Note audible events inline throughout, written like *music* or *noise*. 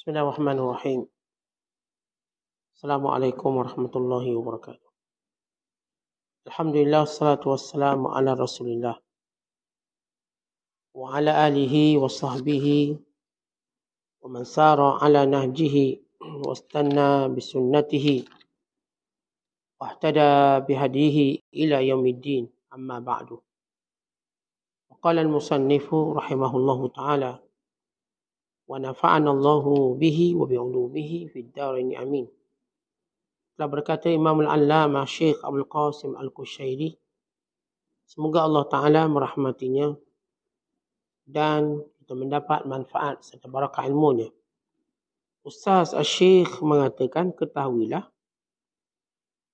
بسم الله الرحمن الرحيم السلام عليكم ورحمة الله وبركاته الحمد لله والصلاة والسلام على رسول الله وعلى آله وصحبه ومن سار على نهجه واستنى بسنته واهتدى بهديه إلى يوم الدين أما بعد وقال المصنف رحمه الله تعالى ونفعنا الله به وبعلومه في الدارين امين telah berkata Imam Al-Allamah Syekh Abdul Qasim Al-Kushairi semoga Allah taala merahmatinya dan kita mendapat manfaat serta barakah ilmunya Ustaz Al-Syekh mengatakan ketahuilah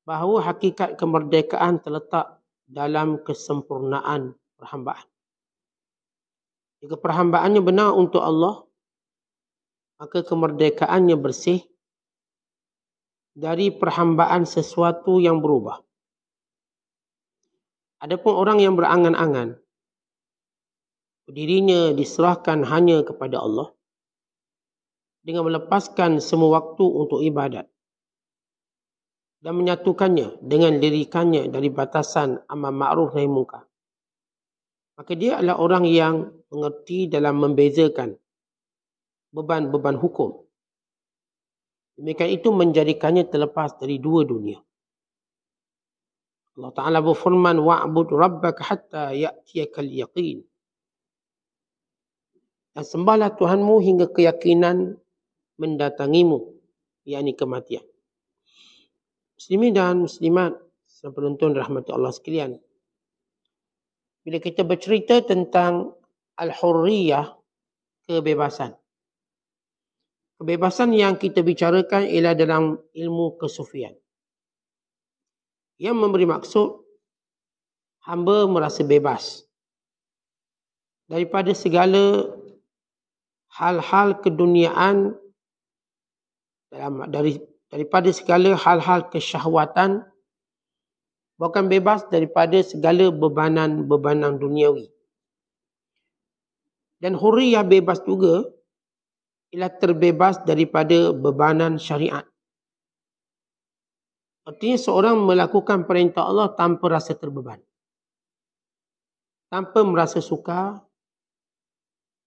bahawa hakikat kemerdekaan terletak dalam kesempurnaan perhambaan. Jika perhambaannya benar untuk Allah, maka kemerdekaannya bersih dari perhambaan sesuatu yang berubah. Adapun orang yang berangan-angan dirinya diserahkan hanya kepada Allah dengan melepaskan semua waktu untuk ibadat dan menyatukannya dengan dirikannya dari batasan amal ma'ruf nahi munkar. Maka dia adalah orang yang mengerti dalam membezakan beban-beban hukum. Demikian itu menjadikannya terlepas dari dua dunia. Allah Ta'ala berfirman, wa'bud rabbaka hatta ya'tiakal yaqin. Dan sembahlah Tuhanmu hingga keyakinan mendatangimu, yakni kematian. Muslimin dan muslimat, saya penonton rahmat Allah sekalian. Bila kita bercerita tentang al-hurriyah, kebebasan. Kebebasan yang kita bicarakan ialah dalam ilmu kesufian. Yang memberi maksud hamba merasa bebas daripada segala hal-hal keduniaan dalam dari daripada segala hal-hal kesyahwatan bukan bebas daripada segala bebanan-bebanan duniawi. Dan huriyah bebas juga ialah terbebas daripada bebanan syariat. Artinya seorang melakukan perintah Allah tanpa rasa terbeban. Tanpa merasa suka.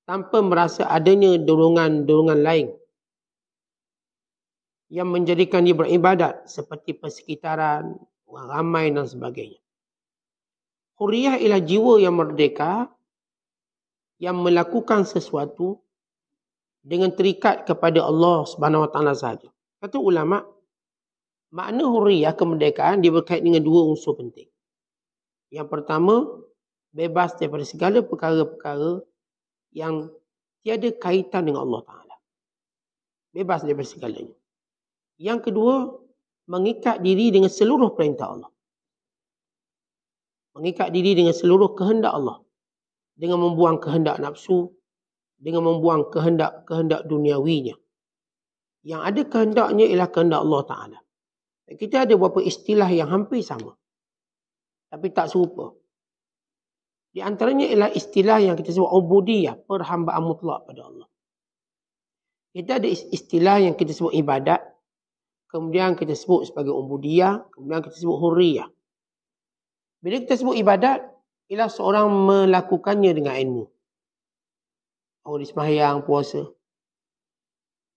Tanpa merasa adanya dorongan-dorongan lain. Yang menjadikan dia beribadat seperti persekitaran, orang ramai dan sebagainya. Huriyah ialah jiwa yang merdeka yang melakukan sesuatu dengan terikat kepada Allah Subhanahu Wa Taala saja. Kata ulama, makna hurriyah kemerdekaan dia berkait dengan dua unsur penting. Yang pertama, bebas daripada segala perkara-perkara yang tiada kaitan dengan Allah Taala. Bebas daripada segalanya. Yang kedua, mengikat diri dengan seluruh perintah Allah. Mengikat diri dengan seluruh kehendak Allah. Dengan membuang kehendak nafsu, dengan membuang kehendak-kehendak duniawinya. Yang ada kehendaknya ialah kehendak Allah Ta'ala. Kita ada beberapa istilah yang hampir sama. Tapi tak serupa. Di antaranya ialah istilah yang kita sebut ubudiyah, perhambaan mutlak pada Allah. Kita ada istilah yang kita sebut ibadat, kemudian kita sebut sebagai ubudiyah, kemudian kita sebut hurriyah. Bila kita sebut ibadat, ialah seorang melakukannya dengan ilmu. Orang sembahyang, puasa.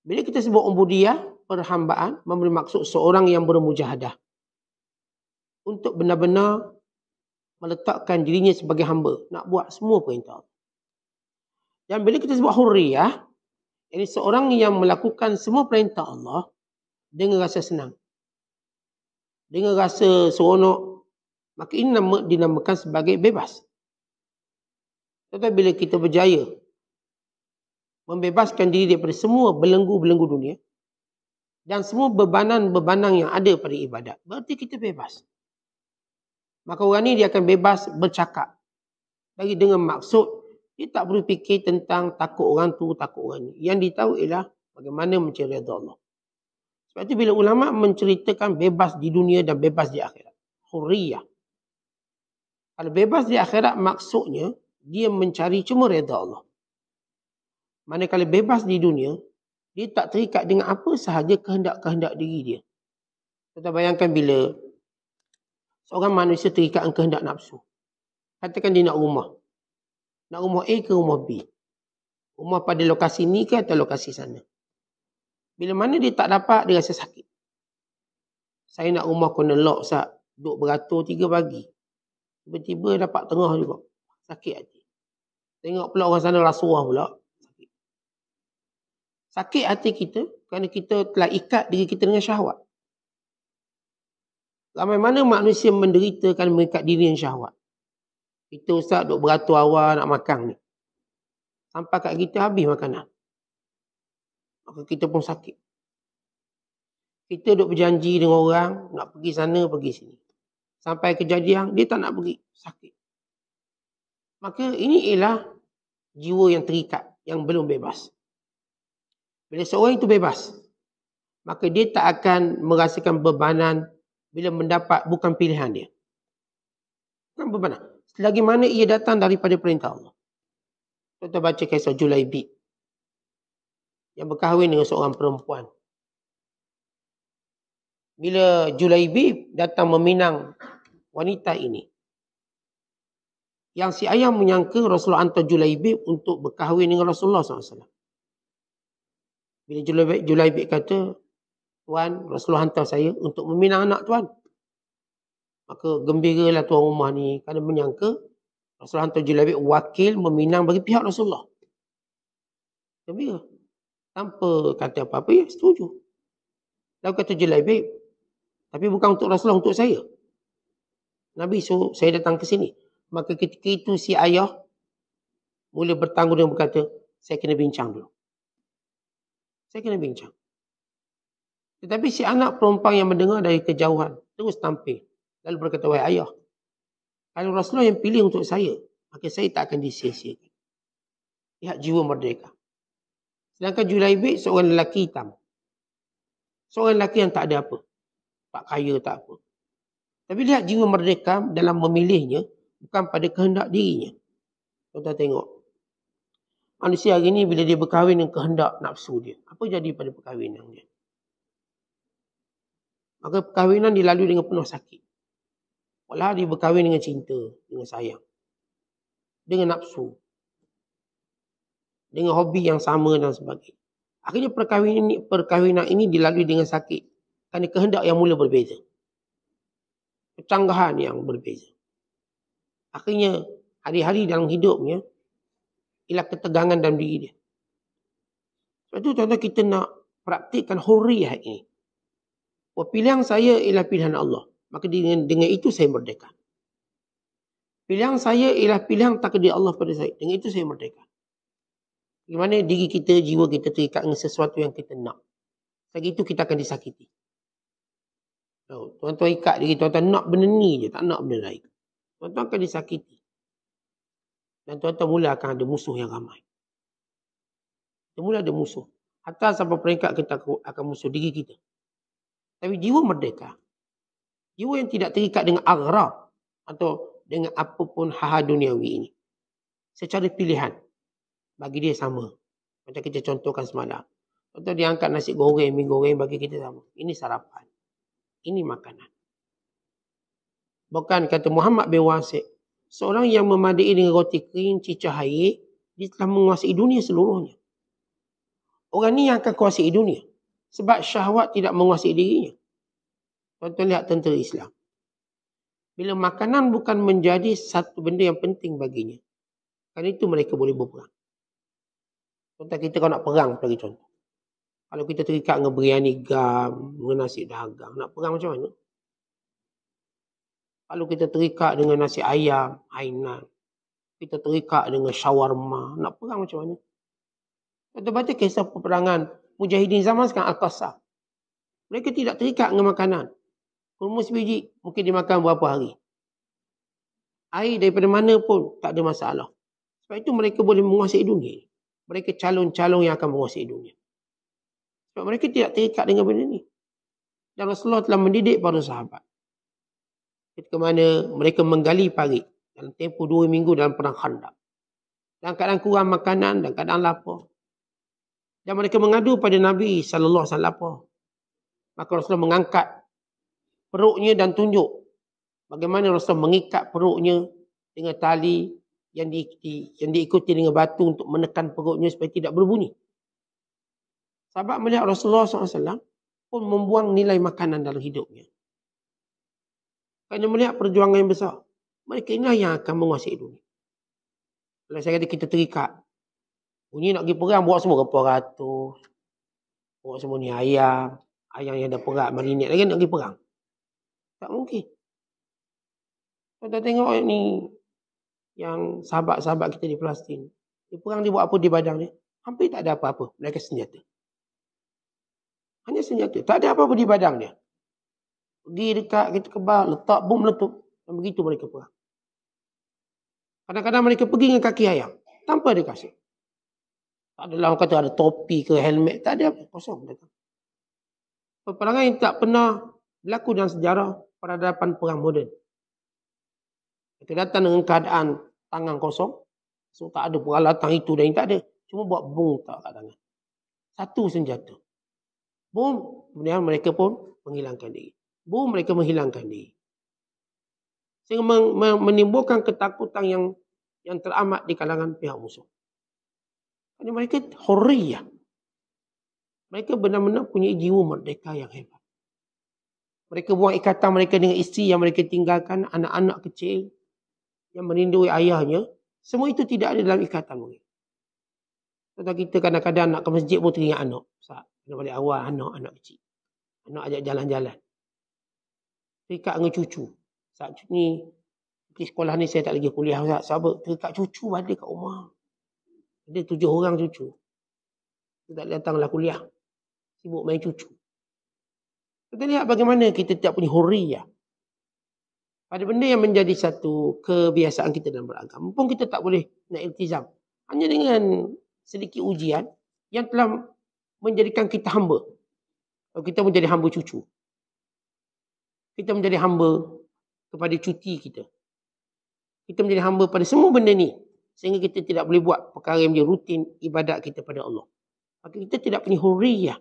Bila kita sebut umbudiyah, perhambaan, memberi maksud seorang yang bermujahadah. Untuk benar-benar meletakkan dirinya sebagai hamba. Nak buat semua perintah. Dan bila kita sebut hurriyah, ini seorang yang melakukan semua perintah Allah dengan rasa senang. Dengan rasa seronok. Maka ini nama, dinamakan sebagai bebas. Tetapi bila kita berjaya membebaskan diri daripada semua belenggu-belenggu dunia dan semua bebanan-bebanan yang ada pada ibadat. Berarti kita bebas. Maka orang ni dia akan bebas bercakap. Bagi dengan maksud, dia tak perlu fikir tentang takut orang tu, takut orang ni. Yang dia tahu ialah bagaimana mencari redha Allah. Sebab itu bila ulama menceritakan bebas di dunia dan bebas di akhirat. Hurriyah. Kalau bebas di akhirat maksudnya, dia mencari cuma redha Allah. Manakala bebas di dunia, Dia tak terikat dengan apa sahaja kehendak-kehendak diri dia. Kita bayangkan bila seorang manusia terikat dengan kehendak nafsu. Katakan dia nak rumah. Nak rumah A ke rumah B. Rumah pada lokasi ni ke atau lokasi sana. Bila mana dia tak dapat, dia rasa sakit. Saya nak rumah kena lock sat. Duduk beratur tiga pagi. Tiba-tiba dapat tengah juga. Sakit hati. Tengok pula orang sana rasuah pula. Sakit hati kita kerana kita telah ikat diri kita dengan syahwat. Ramai mana manusia menderita kerana mengikat diri dengan syahwat. Kita ustaz duk beratur awal nak makan ni. Sampai kat kita habis makanan. Maka kita pun sakit. Kita duk berjanji dengan orang nak pergi sana pergi sini. Sampai kejadian dia tak nak pergi. Sakit. Maka ini ialah jiwa yang terikat. Yang belum bebas. Bila seorang itu bebas, maka dia tak akan merasakan bebanan bila mendapat bukan pilihan dia. Bukan bebanan. Selagi mana ia datang daripada perintah Allah. Kita baca kisah Julaibi. Yang berkahwin dengan seorang perempuan. Bila Julaibi datang meminang wanita ini. Yang si ayah menyangka Rasulullah hantar Julaibi untuk berkahwin dengan Rasulullah SAW. Bila Julaibik, kata, Tuan, Rasulullah hantar saya untuk meminang anak Tuan. Maka gembiralah tuan rumah ni kerana menyangka Rasulullah hantar Julaibik wakil meminang bagi pihak Rasulullah. Gembira. Tanpa kata apa-apa, ya setuju. Lalu kata Julaibik, tapi bukan untuk Rasulullah, untuk saya. Nabi suruh saya datang ke sini. Maka ketika itu si ayah mula bertanggung dan berkata, saya kena bincang dulu. Saya kena bincang. Tetapi si anak perempuan yang mendengar dari kejauhan terus tampil. Lalu berkata, wahai ayah. Kalau Rasulullah yang pilih untuk saya, maka saya tak akan disia-siakan. Lihat jiwa merdeka. Sedangkan Julaibik seorang lelaki hitam. Seorang lelaki yang tak ada apa. Tak kaya, tak apa. Tapi lihat jiwa merdeka dalam memilihnya bukan pada kehendak dirinya. Kita tengok manusia hari ini bila dia berkahwin dengan kehendak nafsu dia. Apa jadi pada perkahwinan dia? Maka perkahwinan dilalui dengan penuh sakit. Walau dia berkahwin dengan cinta, dengan sayang. Dengan nafsu. Dengan hobi yang sama dan sebagainya. Akhirnya perkahwinan ini, perkahwinan ini dilalui dengan sakit. Kerana kehendak yang mula berbeza. Kecanggahan yang berbeza. Akhirnya hari-hari dalam hidupnya ialah ketegangan dalam diri dia. Sebab itu tuan-tuan kita nak praktikkan hurriyah ini. Oh, pilihan saya ialah pilihan Allah. Maka dengan, dengan itu saya merdeka. Pilihan saya ialah pilihan takdir Allah pada saya. Dengan itu saya merdeka. Bagaimana diri kita, jiwa kita terikat dengan sesuatu yang kita nak. Lagi itu kita akan disakiti. Tuan-tuan ikat diri, tuan-tuan nak benda ni je, tak nak benda lain. Tuan-tuan akan disakiti. Dan tuan-tuan mula akan ada musuh yang ramai. Dia mula ada musuh. Hatta sampai peringkat kita akan musuh diri kita. Tapi jiwa merdeka. Jiwa yang tidak terikat dengan aghrab. Atau dengan apapun hal duniawi ini. Secara pilihan. Bagi dia sama. Macam kita contohkan semalam. Atau dia angkat nasi goreng, mie goreng bagi kita sama. Ini sarapan. Ini makanan. Bukan kata Muhammad bin Wasik. Seorang yang memadai dengan roti kering, cicah air, dia telah menguasai dunia seluruhnya. Orang ni yang akan kuasai dunia. Sebab syahwat tidak menguasai dirinya. Tuan-tuan lihat tentera Islam. Bila makanan bukan menjadi satu benda yang penting baginya. Kan itu mereka boleh berperang. Contoh kita kalau nak perang, bagi contoh. Kalau kita terikat dengan biryani gam, dengan nasi dagang, nak perang macam mana? Kalau kita terikat dengan nasi ayam, hainan. Kita terikat dengan shawarma. Nak perang macam mana? Kita baca kisah peperangan Mujahidin zaman sekarang Al-Qasah. Mereka tidak terikat dengan makanan. Kurmus biji mungkin dimakan berapa hari. Air daripada mana pun tak ada masalah. Sebab itu mereka boleh menguasai dunia. Mereka calon-calon yang akan menguasai dunia. Sebab mereka tidak terikat dengan benda ini. Dan Rasulullah telah mendidik para sahabat ketika mana mereka menggali parit dalam tempoh dua minggu dalam perang khandak. Dalam keadaan kurang makanan dan keadaan lapar. Dan mereka mengadu pada Nabi wasallam. Maka Rasulullah mengangkat perutnya dan tunjuk bagaimana Rasulullah mengikat perutnya dengan tali yang di, yang diikuti dengan batu untuk menekan perutnya supaya tidak berbunyi. Sahabat melihat Rasulullah SAW pun membuang nilai makanan dalam hidupnya. Kerana melihat perjuangan yang besar. Mereka inilah yang akan menguasai dunia. Kalau saya kata kita terikat. Bunyi nak pergi perang, buat semua berapa ratus. Buat semua ni ayam. Ayam yang dah perak marinate lagi nak pergi perang. Tak mungkin. Kita tengok ni yang sahabat-sahabat kita di Palestin. Dia perang dia buat apa di badan dia? Hampir tak ada apa-apa. Mereka senjata. Hanya senjata. Tak ada apa-apa di badan dia. Pergi dekat kita kebal, letak bom meletup. Dan begitu mereka perang. Kadang-kadang mereka pergi dengan kaki ayam. Tanpa ada kasih. Tak adalah orang kata ada topi ke helmet. Tak ada apa. Kosong. Peperangan yang tak pernah berlaku dalam sejarah peradaban perang moden. Kita datang dengan keadaan tangan kosong. So tak ada peralatan itu dan ini tak ada. Cuma buat bom tak kat tangan. Satu senjata. Bom, kemudian mereka pun menghilangkan diri. Bom, mereka menghilangkan diri. Sehingga menimbulkan ketakutan yang yang teramat di kalangan pihak musuh. Kerana mereka horiyah. Mereka benar-benar punya jiwa merdeka yang hebat. Mereka buang ikatan mereka dengan isteri yang mereka tinggalkan, anak-anak kecil, yang merindui ayahnya, semua itu tidak ada dalam ikatan mereka. Contoh kita kadang-kadang nak ke masjid pun teringat anak. Saat kena balik awal anak, anak kecil. Anak ajak jalan-jalan. Terikat dengan cucu. Saat ni, di sekolah ni saya tak lagi kuliah. Saat sahabat terikat cucu ada kat rumah. Ada tujuh orang cucu. Kita tak datanglah kuliah. Sibuk main cucu. Kita lihat bagaimana kita tidak punya huriyah pada benda yang menjadi satu kebiasaan kita dalam beragama pun kita tak boleh nak iltizam hanya dengan sedikit ujian yang telah menjadikan kita hamba kalau kita menjadi hamba cucu kita menjadi hamba kepada cuti kita kita menjadi hamba pada semua benda ni sehingga kita tidak boleh buat perkara yang menjadi rutin ibadat kita pada Allah maka kita tidak punya huriyah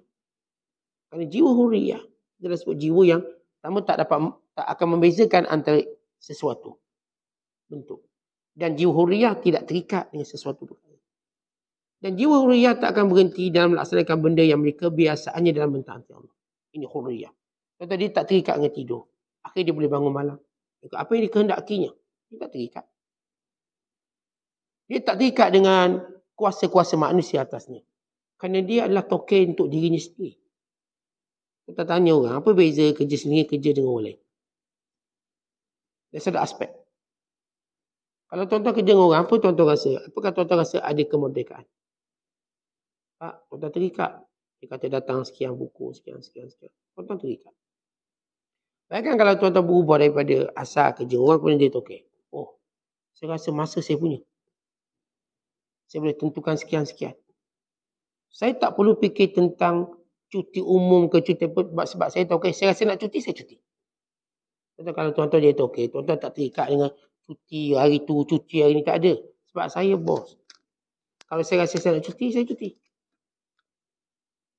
kerana jiwa huriyah adalah sebut jiwa yang pertama tak dapat tak akan membezakan antara sesuatu bentuk. Dan jiwa huriyah tidak terikat dengan sesuatu. Dan jiwa huriyah tak akan berhenti dalam melaksanakan benda yang mereka biasaannya dalam mentaati Allah. Ini huriyah. Contoh dia tak terikat dengan tidur. Akhirnya dia boleh bangun malam. Apa yang dikehendakinya. Dia tak terikat. Dia tak terikat dengan kuasa-kuasa manusia atasnya. Kerana dia adalah token untuk dirinya sendiri. Kita tanya orang, apa beza kerja sendiri kerja dengan orang lain? Dari satu aspek. Kalau tuan-tuan kerja dengan orang, apa tuan-tuan rasa? Apakah tuan-tuan rasa ada kemerdekaan? Pak, tuan-tuan terikat. Dia kata datang sekian buku, sekian, sekian, sekian. Tuan-tuan terikat. Bayangkan kalau tuan-tuan berubah daripada asal kerja orang, kemudian dia okay. Oh, saya rasa masa saya punya. Saya boleh tentukan sekian-sekian. Saya tak perlu fikir tentang cuti umum ke cuti apa sebab saya okay, saya rasa nak cuti saya cuti. Contoh kalau tuan-tuan dia tu okey, tuan-tuan tak terikat dengan cuti hari tu, cuti hari ni tak ada. Sebab saya bos. Kalau saya rasa saya nak cuti, saya cuti.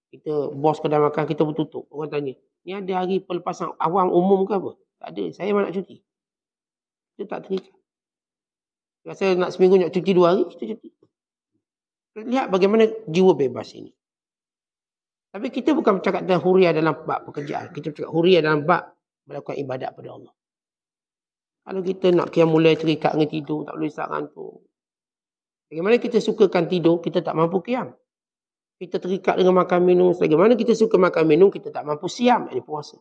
Kita bos kedai makan, kita bertutup. Orang tanya, ni ada hari pelepasan awam umum ke apa? Tak ada, saya memang nak cuti. Kita tak terikat. Rasa nak seminggu nak cuti dua hari, kita cuti. Lihat bagaimana jiwa bebas ini. Tapi kita bukan bercakap tentang huria dalam bab pekerjaan. Kita bercakap huria dalam bab melakukan ibadat pada Allah. Kalau kita nak kiam mulai terikat dengan tidur, tak boleh saran tu. Bagaimana kita sukakan tidur, kita tak mampu kiam. Kita terikat dengan makan minum. Bagaimana kita suka makan minum, kita tak mampu siam. Ini puasa.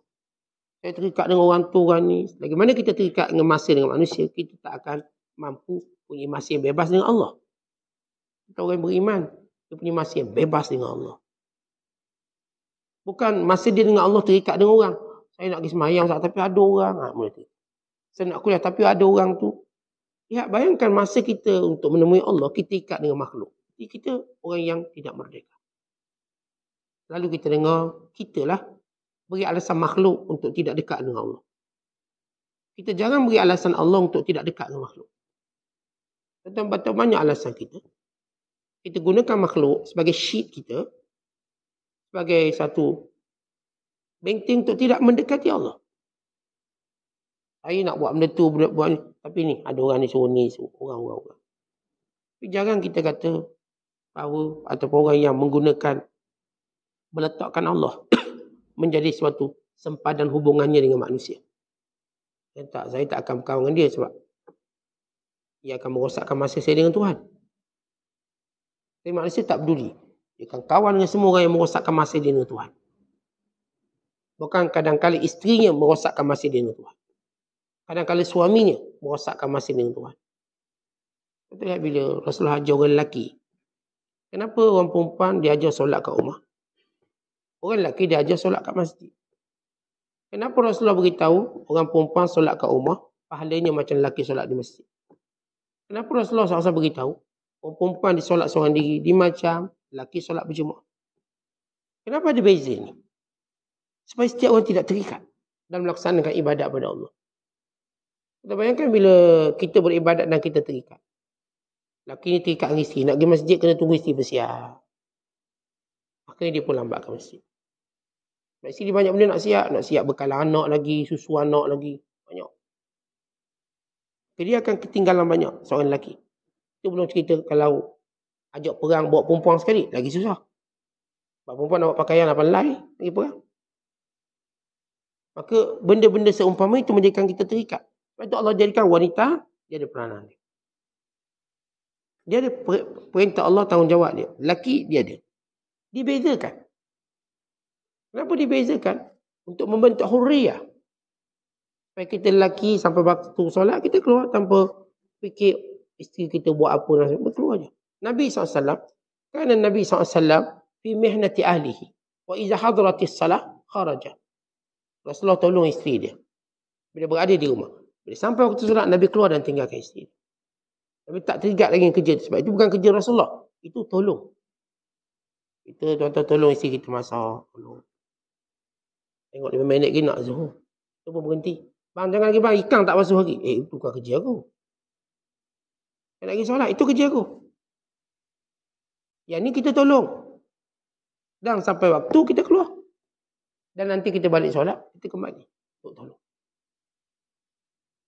Saya terikat dengan orang tu, orang ni. Bagaimana kita terikat dengan masa dengan manusia, kita tak akan mampu punya masa yang bebas dengan Allah. Kita orang beriman, dia punya masa yang bebas dengan Allah. Bukan masa dia dengan Allah terikat dengan orang. Saya nak pergi semayang tapi ada orang. Ha, mula tu. Saya nak kuliah tapi ada orang tu. Lihat, bayangkan masa kita untuk menemui Allah, kita ikat dengan makhluk. Jadi kita orang yang tidak merdeka. Lalu kita dengar, kita lah beri alasan makhluk untuk tidak dekat dengan Allah. Kita jangan beri alasan Allah untuk tidak dekat dengan makhluk. Tentang banyak alasan kita. Kita gunakan makhluk sebagai sheet kita sebagai satu benteng untuk tidak mendekati Allah. Saya nak buat benda tu, buat, buat. Tapi ni, ada orang ni suruh ni, suruh orang-orang. Orang. Tapi jangan kita kata power ataupun orang yang menggunakan meletakkan Allah *coughs* menjadi suatu sempadan hubungannya dengan manusia. Dan tak, saya tak akan berkawan dengan dia sebab ia akan merosakkan masa saya dengan Tuhan. Tapi manusia tak peduli. Dia akan kawan dengan semua orang yang merosakkan masa dia dengan Tuhan. Bukan kadang-kadang isterinya merosakkan masa dia dengan Tuhan. Kadang-kadang suaminya merosakkan masa dia dengan Tuhan. Kita lihat bila Rasulullah ajar orang lelaki. Kenapa orang perempuan dia ajar solat kat rumah? Orang lelaki dia ajar solat kat masjid. Kenapa Rasulullah beritahu orang perempuan solat kat rumah, pahalanya macam lelaki solat di masjid? Kenapa Rasulullah SAW beritahu orang perempuan disolat seorang diri, dia macam lelaki solat berjemaah? Kenapa ada beza ni? Supaya setiap orang tidak terikat dalam melaksanakan ibadat kepada Allah. Kita bayangkan bila kita beribadat dan kita terikat. Laki ni terikat dengan isteri. Nak pergi masjid kena tunggu isteri bersiap. Makanya dia pun lambat ke masjid. Sebab isteri banyak benda nak siap. Nak siap bekal anak lagi, susu anak lagi. Banyak. Jadi akan ketinggalan banyak seorang lelaki. Itu belum cerita kalau ajak perang bawa perempuan sekali. Lagi susah. Sebab perempuan nak buat pakaian apa lain. Lagi perang. Maka benda-benda seumpama itu menjadikan kita terikat. Sebab itu Allah jadikan wanita, dia ada peranan dia. Dia ada perintah Allah tanggungjawab dia. Laki dia ada. Dibezakan. Kenapa dibezakan? Untuk membentuk hurriyah. Supaya kita lelaki sampai waktu solat, kita keluar tanpa fikir isteri kita buat apa. Kita keluar je. Nabi SAW, kerana Nabi SAW, fi mihnati ahlihi. Wa iza hadratis salah, kharajah. Rasulullah tolong isteri dia. Bila berada di rumah. Bila sampai waktu solat, Nabi keluar dan tinggalkan isteri. Nabi tak terikat lagi kerja. Sebab itu bukan kerja Rasulullah. Itu tolong. Kita tuan-tuan tolong isteri kita masak. Tolong. Tengok lima minit lagi nak zuhur. Itu pun berhenti. Bang jangan lagi bang, ikan tak basuh lagi. Eh, itu bukan kerja aku. Nak lagi solat, itu kerja aku. Yang ni kita tolong. Dan sampai waktu kita keluar. Dan nanti kita balik solat, kita kembali. Untuk tolong.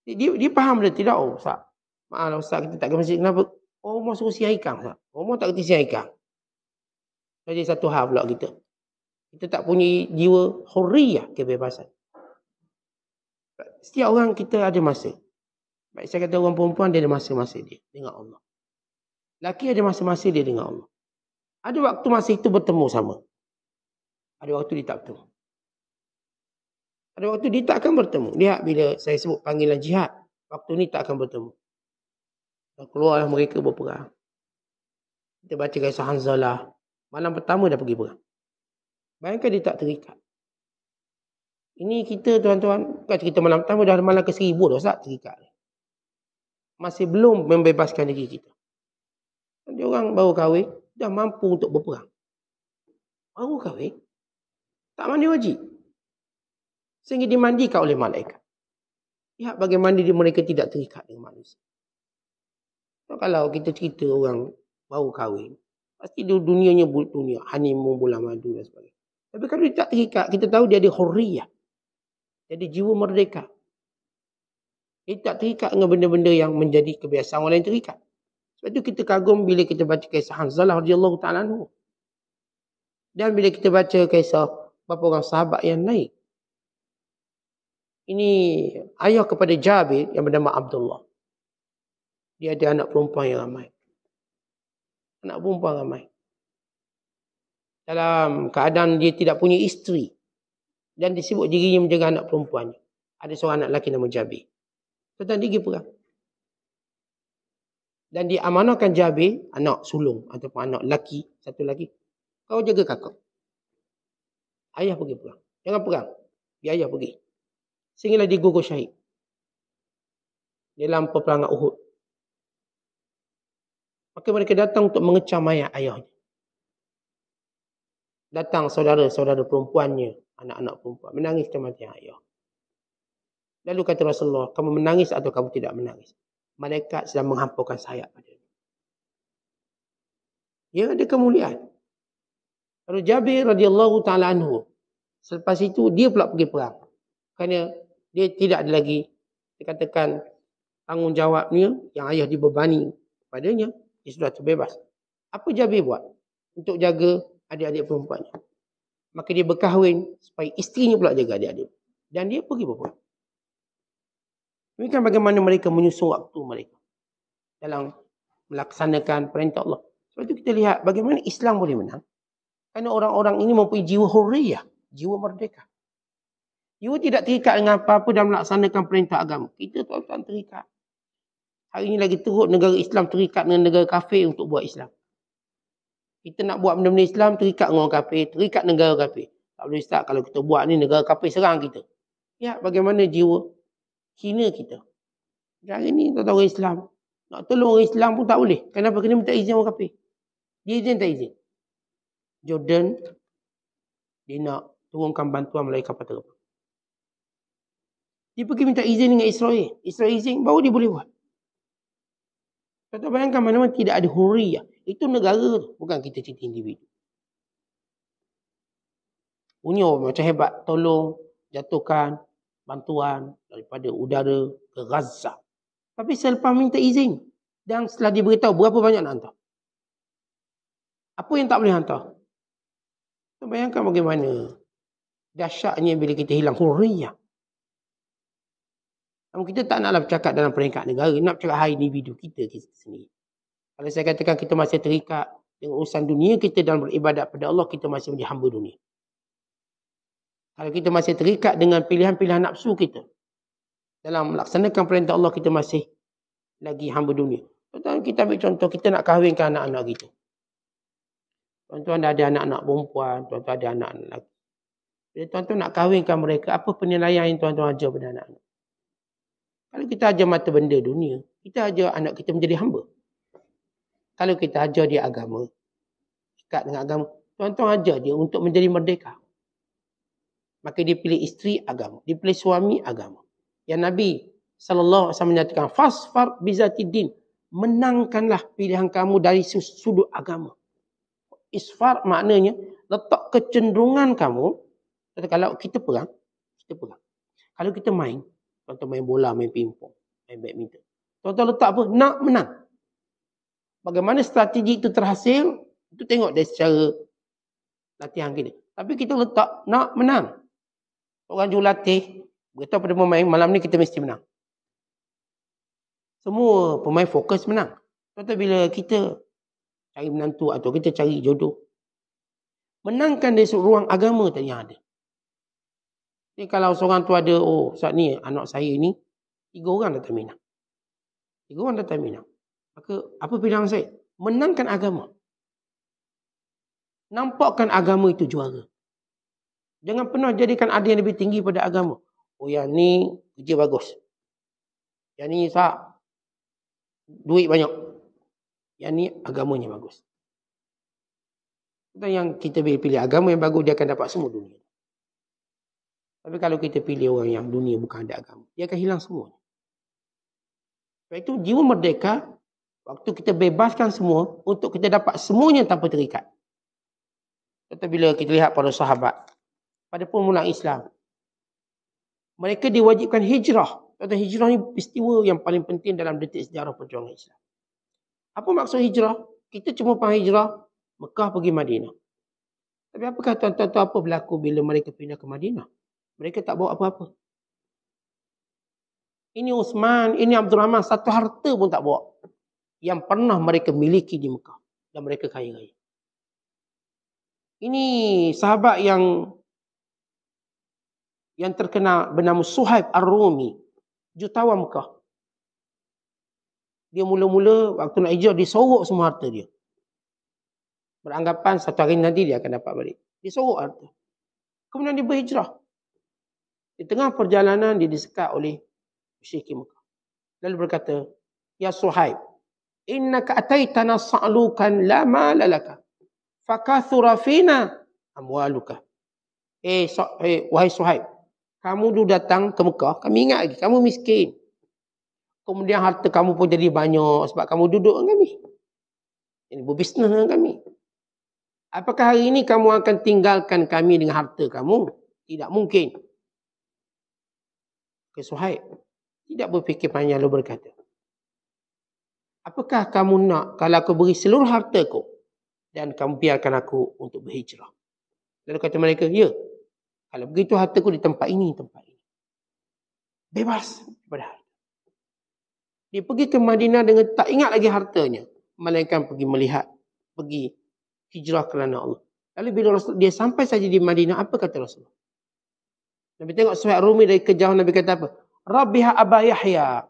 Dia, dia faham dia tidak? Oh, Ustaz. Maaf Ustaz, kita tak ke masjid. Kenapa? Oh, mau suruh siang ikan. Ustaz. Mau tak kerti siang ikan. Jadi satu hal pula kita. Kita tak punya jiwa hurriyah kebebasan. Setiap orang kita ada masa. Baik saya kata orang perempuan dia ada masa-masa dia dengan Allah. Laki ada masa-masa dia dengan Allah. Ada waktu masa itu bertemu sama. Ada waktu dia tak bertemu. Ada waktu dia tak akan bertemu. Lihat bila saya sebut panggilan jihad. Waktu ni tak akan bertemu. Dan keluarlah mereka berperang. Kita baca kisah Hanzalah. Malam pertama dah pergi perang. Bayangkan dia tak terikat. Ini kita tuan-tuan. Bukan cerita malam pertama dah malam ke seribu dah tak terikat. Masih belum membebaskan diri kita. Dia orang baru kahwin. Dah mampu untuk berperang. Baru kahwin. Tak mandi wajib. Sehingga dimandikan oleh malaikat. Lihat bagaimana dia mereka tidak terikat dengan manusia. So, kalau kita cerita orang baru kahwin, pasti dunianya dunia, honeymoon, bulan madu dan sebagainya. Tapi kalau dia tak terikat, kita tahu dia ada hurriyah. Jadi jiwa merdeka. Dia tak terikat dengan benda-benda yang menjadi kebiasaan orang lain terikat. Sebab itu kita kagum bila kita baca kisah Hanzalah radhiyallahu ta'ala Dan bila kita baca kisah beberapa orang sahabat yang naik ini ayah kepada Jabir yang bernama Abdullah. Dia ada anak perempuan yang ramai. Anak perempuan ramai. Dalam keadaan dia tidak punya isteri. Dan disebut dirinya menjaga anak perempuannya. Ada seorang anak lelaki nama Jabir. Tentang dia pergi perang. Dan diamanahkan Jabir, anak sulung ataupun anak lelaki, satu lagi. Kau jaga kakak. Ayah pergi perang. Jangan perang. Biar ayah pergi. Sehinggalah dia gugur syahid. Dalam peperangan Uhud. Maka mereka datang untuk mengecam mayat ayahnya. Datang saudara-saudara perempuannya, anak-anak perempuan, menangis kematian ayah. Lalu kata Rasulullah, kamu menangis atau kamu tidak menangis? Malaikat sedang menghampurkan sayap pada dia. Dia ada kemuliaan. Lalu Jabir radhiyallahu taala anhu selepas itu dia pula pergi perang. Kerana dia tidak ada lagi dikatakan tanggungjawabnya yang ayah dibebani padanya, dia sudah terbebas. Apa Jabir buat untuk jaga adik-adik perempuannya? Maka dia berkahwin supaya isterinya pula jaga adik-adik. Dan dia pergi berperang. Ini kan bagaimana mereka menyusun waktu mereka dalam melaksanakan perintah Allah. Sebab itu kita lihat bagaimana Islam boleh menang. Kerana orang-orang ini mempunyai jiwa hurriyah, jiwa merdeka. Jiwa tidak terikat dengan apa-apa dan melaksanakan perintah agama. Kita tuan-tuan terikat. Hari ini lagi teruk negara Islam terikat dengan negara kafir untuk buat Islam. Kita nak buat benda-benda Islam terikat dengan orang kafir, terikat negara kafir. Tak boleh start kalau kita buat ni negara kafir serang kita. Ya, bagaimana jiwa hina kita. Hari ni tak tahu Islam. Nak tolong orang Islam pun tak boleh. Kenapa? Kena minta izin orang kafir. Dia izin tak izin. Jordan dia nak turunkan bantuan melalui kapal terbang. Dia pergi minta izin dengan Israel. Israel izin baru dia boleh buat. Kata bayangkan mana-mana tidak ada huriyah. Itu negara tu. Bukan kita cerita individu. Punya macam hebat. Tolong jatuhkan bantuan daripada udara ke Gaza. Tapi selepas minta izin. Dan setelah diberitahu berapa banyak nak hantar. Apa yang tak boleh hantar? Bayangkan bagaimana dahsyatnya bila kita hilang hurriyah. Namun kita tak naklah bercakap dalam peringkat negara, nak bercakap hari individu kita, kita sendiri. Kalau saya katakan kita masih terikat dengan urusan dunia kita dalam beribadat pada Allah, kita masih menjadi hamba dunia. Kalau kita masih terikat dengan pilihan-pilihan nafsu kita, dalam melaksanakan perintah Allah, kita masih lagi hamba dunia. Tuan-tuan, kita ambil contoh, kita nak kahwinkan anak-anak kita. Tuan-tuan ada anak-anak perempuan, tuan-tuan ada anak-anak lelaki. Bila tuan-tuan nak kahwinkan mereka, apa penilaian yang tuan-tuan ajar pada anak-anak? Kalau kita ajar mata benda dunia, kita ajar anak kita menjadi hamba. Kalau kita ajar dia agama, ikat dengan agama, tuan-tuan ajar dia untuk menjadi merdeka. Maka dia pilih isteri agama, dia pilih suami agama. Yang Nabi sallallahu alaihi wasallam menyatakan fasfar bizatidin, menangkanlah pilihan kamu dari sudut agama. Isfar maknanya letak kecenderungan kamu. Kalau kita perang, kita perang. Kalau kita main, contoh main bola, main pingpong, main badminton. Tuan-tuan letak apa? Nak menang. Bagaimana strategi itu terhasil, itu tengok dari secara latihan kita. Tapi kita letak nak menang. Orang jurulatih, beritahu pada pemain, malam ni kita mesti menang. Semua pemain fokus menang. Tuan-tuan bila kita cari menantu atau kita cari jodoh. Menangkan dari ruang agama tadi yang ada. Ni kalau seorang tu ada, oh saat ni anak saya ni, tiga orang datang minang. Tiga orang datang minang. Maka apa pilihan saya? Menangkan agama. Nampakkan agama itu juara. Jangan pernah jadikan ada yang lebih tinggi pada agama. Oh yang ni kerja bagus. Yang ni tak duit banyak. Yang ni agamanya bagus. Dan yang kita pilih agama yang bagus, dia akan dapat semua dunia. Tapi kalau kita pilih orang yang dunia bukan ada agama, dia akan hilang semua. Sebab itu jiwa merdeka, waktu kita bebaskan semua, untuk kita dapat semuanya tanpa terikat. Tetapi bila kita lihat para sahabat, pada permulaan Islam, mereka diwajibkan hijrah. Kata hijrah ni peristiwa yang paling penting dalam detik sejarah perjuangan Islam. Apa maksud hijrah? Kita cuma faham hijrah Mekah pergi Madinah. Tapi apakah tuan-tuan apa berlaku bila mereka pindah ke Madinah? Mereka tak bawa apa-apa. Ini Uthman, ini Abdul Rahman, satu harta pun tak bawa. Yang pernah mereka miliki di Mekah. Dan mereka kaya raya. Ini sahabat yang yang terkenal bernama Suhaib Ar-Rumi. Jutawan Mekah. Dia mula-mula waktu nak hijrah dia sorok semua harta dia. Beranggapan satu hari nanti dia akan dapat balik. Dia sorok harta. Kemudian dia berhijrah. Di tengah perjalanan dia disekat oleh Syekh Mekah. Lalu berkata, Ya Suhaib, innaka ataitana sa'lukan la malalaka. Fakathura fina amwaluka. Eh, so, eh, wahai Suhaib, kamu dulu datang ke Mekah, kami ingat lagi, kamu miskin. Kemudian harta kamu pun jadi banyak sebab kamu duduk dengan kami. Ini berbisnes dengan kami. Apakah hari ini kamu akan tinggalkan kami dengan harta kamu? Tidak mungkin. Kesuhaib. Tidak berfikir panjang lalu berkata. Apakah kamu nak kalau aku beri seluruh harta hartaku dan kamu biarkan aku untuk berhijrah? Lalu kata mereka, ya. Kalau begitu hartaku di tempat ini, tempat ini. Bebas daripada harta. Dia pergi ke Madinah dengan tak ingat lagi hartanya. Melainkan pergi melihat, pergi hijrah kerana Allah. Lalu bila Rasul, dia sampai saja di Madinah, apa kata Rasulullah? Nabi tengok Suhaib Rumi dari kejauhan Nabi kata apa? Rabbiha Aba Yahya.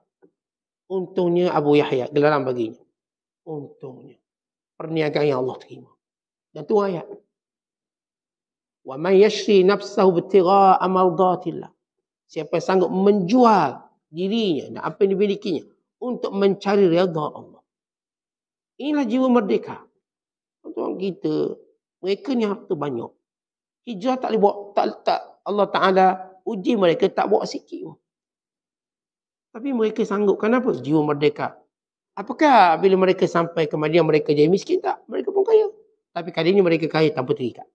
Untungnya Abu Yahya. Gelaran baginya. Untungnya. Perniagaan yang Allah terima. Dan tu ayat. Wa man yashri nafsahu btigha'a mardatillah. Siapa sanggup menjual dirinya dan apa yang dimilikinya untuk mencari redha Allah. Inilah jiwa merdeka. Tuan kita, mereka ni harta banyak. Hijrah tak boleh buat, tak, tak, Allah Ta'ala uji mereka tak buat sikit Tapi mereka sanggup. Kenapa? Jiwa merdeka. Apakah bila mereka sampai ke Madinah mereka jadi miskin? Tak. Mereka pun kaya. Tapi kali ini mereka kaya tanpa terikat.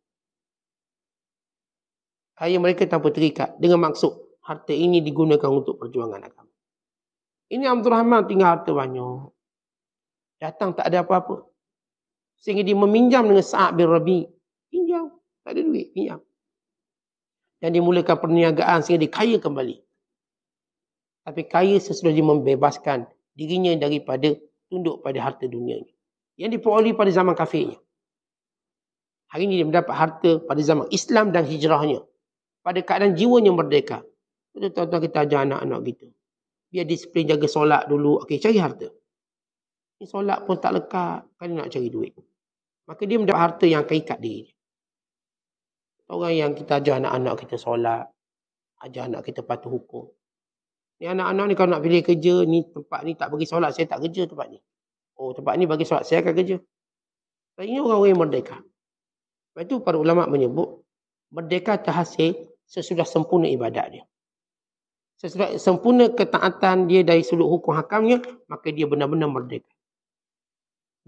Kaya mereka tanpa terikat. Dengan maksud harta ini digunakan untuk perjuangan agama. Ini Abdul Rahman tinggal harta banyak. Datang tak ada apa-apa. Sehingga dia meminjam dengan Sa'ad bin Rabi. Pinjam. Tak ada duit. Pinjam. Dan dimulakan perniagaan sehingga dia kaya kembali. Tapi kaya sesudah dia membebaskan dirinya daripada tunduk pada harta dunia ini. Yang diperoleh pada zaman kafirnya. Hari ini dia mendapat harta pada zaman Islam dan hijrahnya. Pada keadaan jiwanya merdeka. Tuan-tuan kita ajar anak-anak kita. Biar disiplin jaga solat dulu. Okey, cari harta. Ini solat pun tak lekat. Kan nak cari duit. Maka dia mendapat harta yang akan ikat diri. Orang yang kita ajar anak-anak kita solat. Ajar anak kita patuh hukum. Ni anak-anak ni kalau nak pilih kerja, ni tempat ni tak bagi solat, saya tak kerja tempat ni. Oh tempat ni bagi solat, saya akan kerja. Dan ini orang-orang yang merdeka. Sebab itu para ulama menyebut, merdeka terhasil sesudah sempurna ibadat dia. Sesudah sempurna ketaatan dia dari sudut hukum hakamnya, maka dia benar-benar merdeka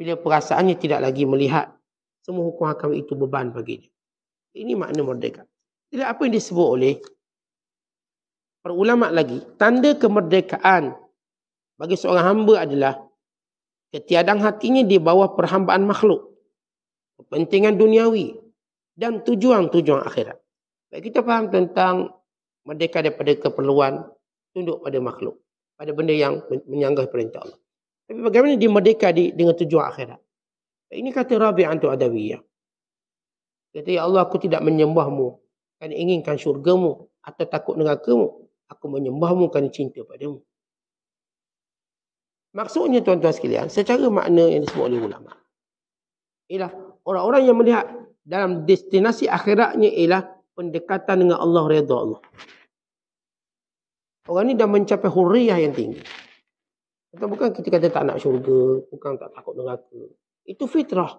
bila perasaannya tidak lagi melihat semua hukum hakam itu beban bagi dia. Ini makna merdeka. Jadi apa yang disebut oleh para ulama lagi, tanda kemerdekaan bagi seorang hamba adalah ketiadaan hatinya di bawah perhambaan makhluk, kepentingan duniawi dan tujuan-tujuan akhirat. Baik kita faham tentang merdeka daripada keperluan tunduk pada makhluk, pada benda yang menyanggah perintah Allah. Tapi bagaimana dia merdeka di, dengan tujuan akhirat? Ini kata Rabi' Antu Adawiyah. Kata, Ya Allah, aku tidak menyembahmu kerana inginkan syurgamu atau takut nerakamu. Aku menyembahmu kerana cinta padamu. Maksudnya tuan-tuan sekalian, secara makna yang disebut oleh ulama. Ialah orang-orang yang melihat dalam destinasi akhiratnya ialah pendekatan dengan Allah, redha Allah. Orang ini dah mencapai hurriyah yang tinggi. Atau bukan kita kata tak nak syurga, bukan tak takut neraka. Itu fitrah.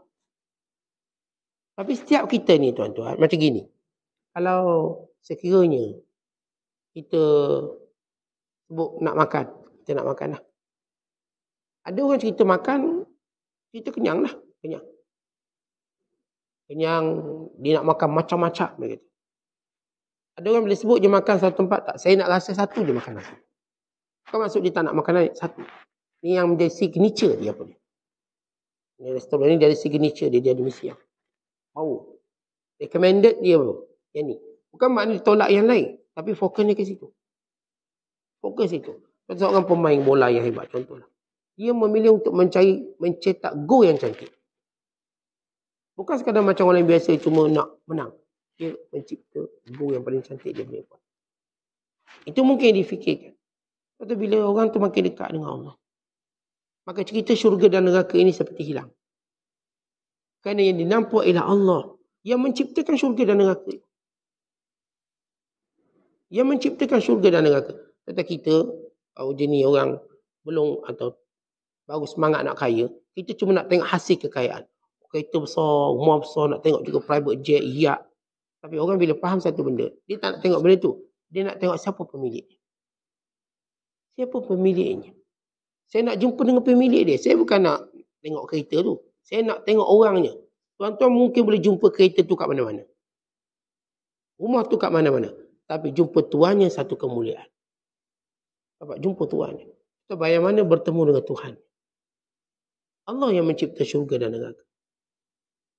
Tapi setiap kita ni tuan-tuan, macam gini. Kalau sekiranya kita sebut nak makan, kita nak makan lah. Ada orang cerita makan, kita kenyang lah. Kenyang. Kenyang, dia nak makan macam-macam. Ada orang boleh sebut je makan satu tempat tak. Saya nak rasa satu je makan nasi. Kau maksud dia tak nak makan lain? Satu. Ni yang menjadi signature dia apa ni? Ni restoran ni dari signature dia. Dia ada misi yang. Bau. Recommended dia apa? Yang ni. Bukan maknanya tolak yang lain. Tapi fokusnya ke situ. Fokus itu. Seorang pemain bola yang hebat contohlah. Dia memilih untuk mencari, mencetak go yang cantik. Bukan sekadar macam orang biasa cuma nak menang. Dia mencipta go yang paling cantik dia boleh buat. Itu mungkin difikirkan. Kata bila orang tu makin dekat dengan Allah. Maka cerita syurga dan neraka ini seperti hilang. Kerana yang dinampak ialah Allah. Yang menciptakan syurga dan neraka. Yang menciptakan syurga dan neraka. Kata kita, oh, jenis orang belum atau baru semangat nak kaya. Kita cuma nak tengok hasil kekayaan. Kereta besar, rumah besar, nak tengok juga private jet, yacht. Tapi orang bila faham satu benda, dia tak nak tengok benda tu. Dia nak tengok siapa pemiliknya. Siapa pemiliknya? Saya nak jumpa dengan pemilik dia. Saya bukan nak tengok kereta tu. Saya nak tengok orangnya. Tuan-tuan mungkin boleh jumpa kereta tu kat mana-mana. Rumah tu kat mana-mana. Tapi jumpa tuannya satu kemuliaan. Dapat jumpa tuannya. Kita bayang mana bertemu dengan Tuhan. Allah yang mencipta syurga dan neraka.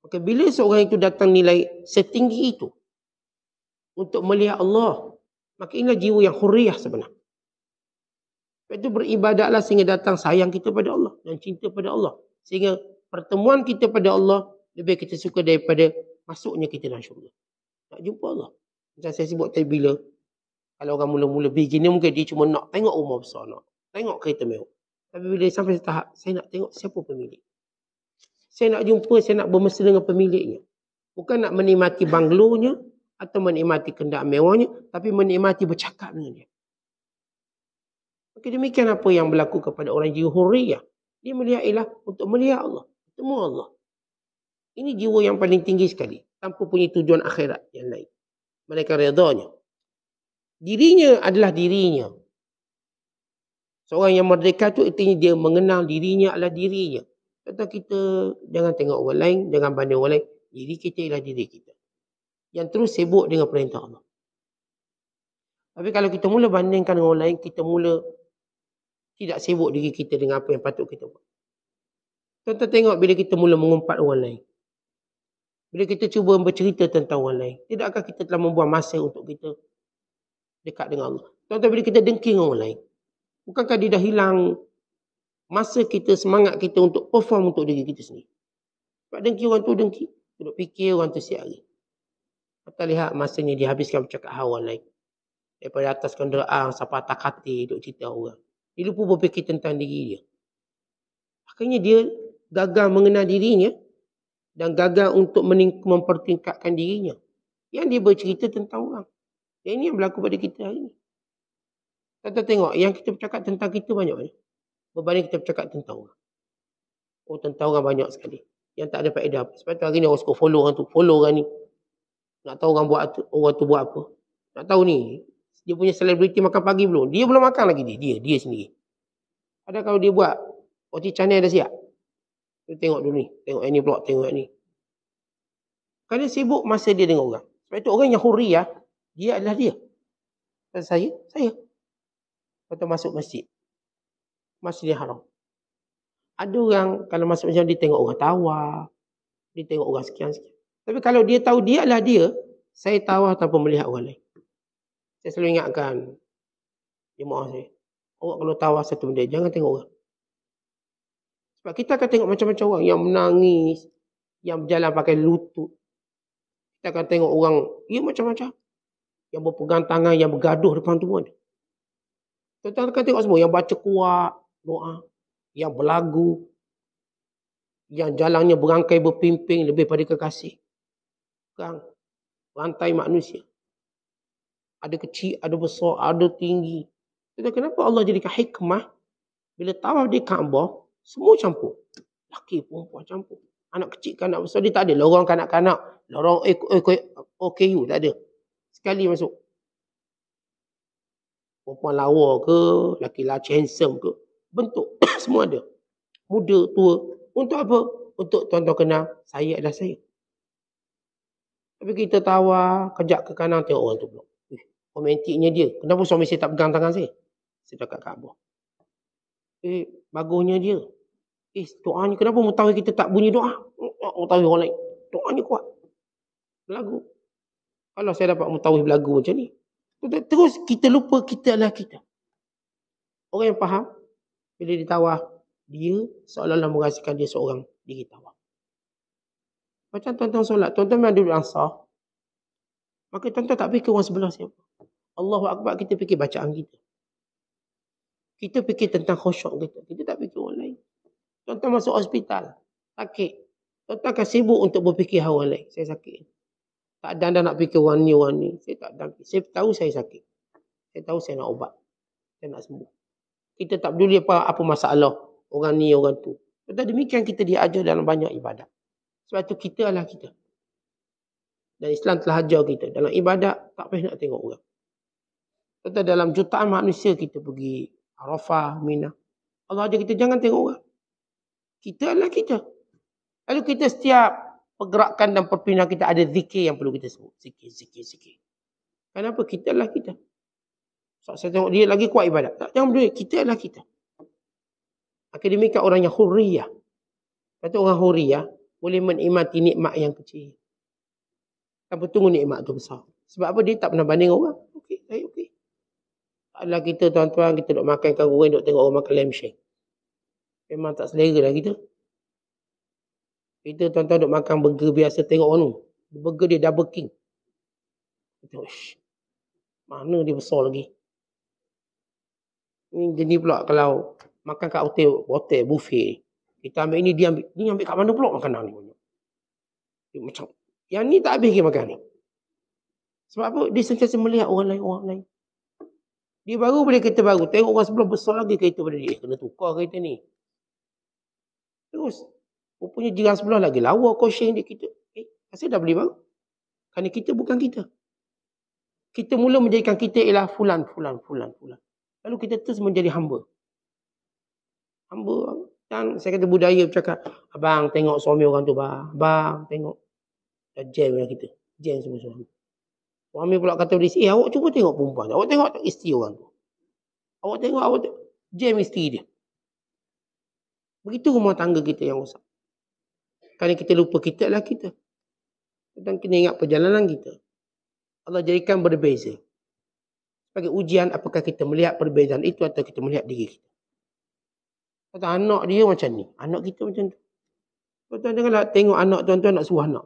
Maka bila seorang itu datang nilai setinggi itu. Untuk melihat Allah. Maka inilah jiwa yang hurriyah sebenarnya. Sebab itu beribadatlah sehingga datang sayang kita pada Allah. Dan cinta pada Allah. Sehingga pertemuan kita pada Allah lebih kita suka daripada masuknya kita dalam syurga. Nak jumpa Allah. Macam saya sebut tadi bila kalau orang mula-mula beginner mungkin dia cuma nak tengok rumah besar nak. Tengok kereta mewah. Tapi bila sampai tahap saya nak tengok siapa pemilik. Saya nak jumpa, saya nak bermesra dengan pemiliknya. Bukan nak menikmati banglonya atau menikmati kendaraan mewahnya. Tapi menikmati bercakap dengan dia. Maka demikian apa yang berlaku kepada orang jiwa hurriyah. Dia melihat ilah untuk melihat Allah. Temu Allah. Ini jiwa yang paling tinggi sekali. Tanpa punya tujuan akhirat yang lain. Mereka redanya. Dirinya adalah dirinya. Seorang yang merdeka tu artinya dia mengenal dirinya adalah dirinya. Kata kita jangan tengok orang lain, jangan banding orang lain. Diri kita ialah diri kita. Yang terus sibuk dengan perintah Allah. Tapi kalau kita mula bandingkan dengan orang lain, kita mula tidak sibuk diri kita dengan apa yang patut kita buat. Tuan-tuan tengok bila kita mula mengumpat orang lain. Bila kita cuba bercerita tentang orang lain, tidakkah kita telah membuang masa untuk kita dekat dengan Allah? Tuan-tuan, bila kita dengki dengan orang lain, bukankah dia dah hilang masa kita, semangat kita untuk perform untuk diri kita sendiri? Sebab dengki orang tu dengki, duduk fikir orang tu siap hari. Kita lihat masanya dihabiskan bercakap hal orang lain. Daripada atas kenderaan, sampai atas kati, duduk cerita orang. Dia lupa berfikir tentang diri dia. Akhirnya dia gagal mengenal dirinya dan gagal untuk mempertingkatkan dirinya. Yang dia bercerita tentang orang. Yang ini yang berlaku pada kita hari ini. Kita tengok, yang kita bercakap tentang kita banyak banyak. Berbanding kita bercakap tentang orang. Oh, tentang orang banyak sekali. Yang tak ada faedah Sebab tu hari ni orang suka follow orang tu. Follow orang ni. Nak tahu orang buat orang tu buat apa. Nak tahu ni, dia punya selebriti makan pagi belum? Dia belum makan lagi dia. Dia, dia sendiri. Ada kalau dia buat, roti canai dah siap. Dia tengok dulu ni. Tengok ini pula, tengok ni. Kerana sibuk masa dia dengan orang. Sebab itu orang yang huri ya, dia adalah dia. Dan saya, saya. Kata masuk masjid. Masjid haram. Ada orang, kalau masuk macam dia tengok orang tawa. Dia tengok orang sekian-sekian. Tapi kalau dia tahu dia adalah dia, saya tawa tanpa melihat orang lain. Saya selalu ingatkan jemaah saya. Awak kalau tawa satu benda, jangan tengok orang. Sebab kita akan tengok macam-macam orang yang menangis, yang berjalan pakai lutut. Kita akan tengok orang, ya macam-macam. Yang berpegang tangan, yang bergaduh depan tu pun. Kita akan tengok semua, yang baca kuat, doa, yang berlagu, yang jalannya berangkai berpimping lebih pada kekasih. Kan? Rantai manusia. Ada kecil, ada besar, ada tinggi. Kita kenapa Allah jadikan hikmah bila tawaf di Kaabah semua campur. Laki perempuan campur. Anak kecil kan anak besar. Dia tak ada lorong kanak-kanak. Lorong OKU. Tak ada. Sekali masuk. Perempuan lawa ke. Laki-laki handsome ke. Bentuk. *coughs* Semua ada. Muda, tua. Untuk apa? Untuk tuan-tuan kenal. Saya adalah saya. Tapi kita tawar. Kejap ke kanan. Tengok orang tu pula. Eh, romantiknya dia. Kenapa suami saya tak pegang tangan saya? Saya dekat Kaabah. Eh, bagusnya dia. Eh, doanya kenapa mutawih kita tak bunyi doa? Mutawih orang lain. Doanya kuat. Belagu. Kalau saya dapat mutawih belagu macam ni. Terus kita lupa kita adalah kita. Orang yang faham. Bila ditawah. Dia seolah-olah merasakan dia seorang diri tawah. Macam tuan-tuan solat. Tuan-tuan memang duduk ansar. Maka tuan-tuan tak fikir orang sebelah siapa. Allahu Akbar kita fikir bacaan kita. Kita fikir tentang khusyuk kita. Kita tak fikir orang lain. Contoh masuk hospital. Sakit. Contoh akan sibuk untuk berfikir hal orang lain. Saya sakit. Tak ada nak fikir orang ni, orang ni. Saya tak ada. Saya tahu saya sakit. Saya tahu saya nak ubat. Saya nak sembuh. Kita tak peduli apa apa masalah. Orang ni, orang tu. Tetapi demikian kita diajar dalam banyak ibadat. Sebab itu kita adalah kita. Dan Islam telah ajar kita. Dalam ibadat, tak payah nak tengok orang. Tetapi dalam jutaan manusia kita pergi Arafah, Mina. Allah ajar kita jangan tengok orang. Kita adalah kita. Lalu kita setiap pergerakan dan perpindahan kita ada zikir yang perlu kita sebut. Zikir, zikir, zikir. Kenapa? Kita adalah kita. So, saya tengok dia lagi kuat ibadat. Tak, jangan berdua. Kita adalah kita. Akademika orang yang hurriyah. Kata orang hurriyah boleh menikmati nikmat yang kecil. Tanpa tunggu nikmat tu besar. Sebab apa? Dia tak pernah banding orang. Adalah kita tuan-tuan, kita duk makan kau goreng, duk tengok orang makan lamb shank. Memang tak selera lah kita. Kita tuan-tuan duk makan burger biasa tengok orang tu. Burger dia double king. Kita, mana dia besar lagi? Ini jenis pula kalau makan kat hotel, hotel buffet. Kita ambil ini, dia ambil. Ni ambil kat mana pula makanan ni? Dia macam, yang ni tak habis ke makan ni. Sebab apa? Dia sentiasa melihat orang lain, orang lain. Dia baru boleh kereta baru. Tengok orang sebelah besar lagi kereta pada dia. Eh, kena tukar kereta ni. Terus. Rupanya jiran sebelah lagi lawa kosing dia kita. Eh, asal dah beli baru? Kerana kita bukan kita. Kita mula menjadikan kita ialah fulan, fulan, fulan, fulan. Lalu kita terus menjadi hamba. Hamba. Dan saya kata budaya bercakap, abang tengok suami orang tu, bang. Abang tengok. Dah jam lah kita. Jam semua suami. Suami pula kata pada eh, awak cuba tengok perempuan. Awak tengok isteri orang tu. Awak tengok, awak tengok. Jam isteri dia. Begitu rumah tangga kita yang rosak. Kerana kita lupa kita adalah kita. Dan kena ingat perjalanan kita. Allah jadikan berbeza. Sebagai ujian apakah kita melihat perbezaan itu atau kita melihat diri kita. Kata anak dia macam ni. Anak kita macam tu. Tuan-tuan janganlah tengok anak tuan-tuan nak suruh anak.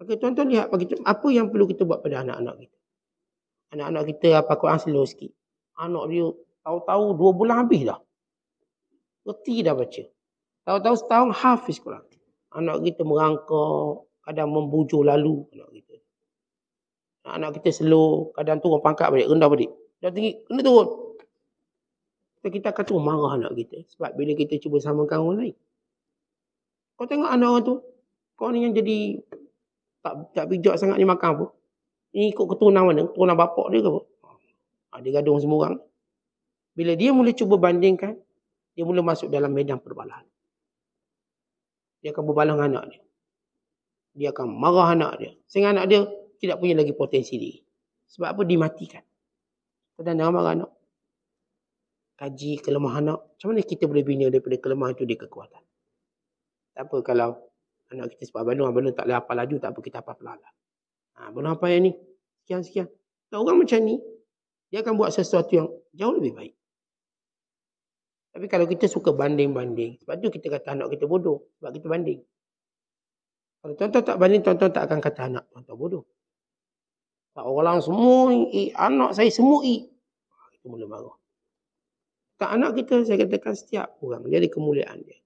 Okay, tuan-tuan lihat bagi apa yang perlu kita buat pada anak-anak kita. Anak-anak kita apa Quran slow sikit. Anak dia tahu-tahu dua bulan habis dah. Reti dah baca. Tahu-tahu setahun hafiz Quran. Anak kita merangkak, kadang membujur lalu anak kita. Anak kita slow, kadang turun pangkat balik, rendah balik. Dah tinggi, kena turun. Kita akan turun marah anak kita. Sebab bila kita cuba samakan orang lain. Kau tengok anak orang tu, kau ni yang jadi tak tak bijak sangat ni makan apa. Ini ikut keturunan mana? Keturunan bapak dia ke apa? Ha, dia gadung semua orang. Bila dia mula cuba bandingkan, dia mula masuk dalam medan perbalahan. Dia akan berbalah dengan anak dia. Dia akan marah anak dia. Sehingga anak dia tidak punya lagi potensi diri. Sebab apa? Dimatikan. Dan jangan marah anak. Kaji kelemahan anak. Macam mana kita boleh bina daripada kelemahan itu dia kekuatan? Tak apa kalau anak kita sebab abang abang tak boleh hafal laju, tak apa kita hafal pelan-pelan. Ha, abang apa yang ni? Sekian-sekian. Kalau orang macam ni, dia akan buat sesuatu yang jauh lebih baik. Tapi kalau kita suka banding-banding, sebab tu kita kata anak kita bodoh. Sebab kita banding. Kalau tuan-tuan tak banding, tuan-tuan tak akan kata anak tuan-tuan bodoh. Tak orang semua, eh, anak saya semua I. Itu mula marah. Tak anak kita, saya katakan setiap orang. Dia ada kemuliaan dia.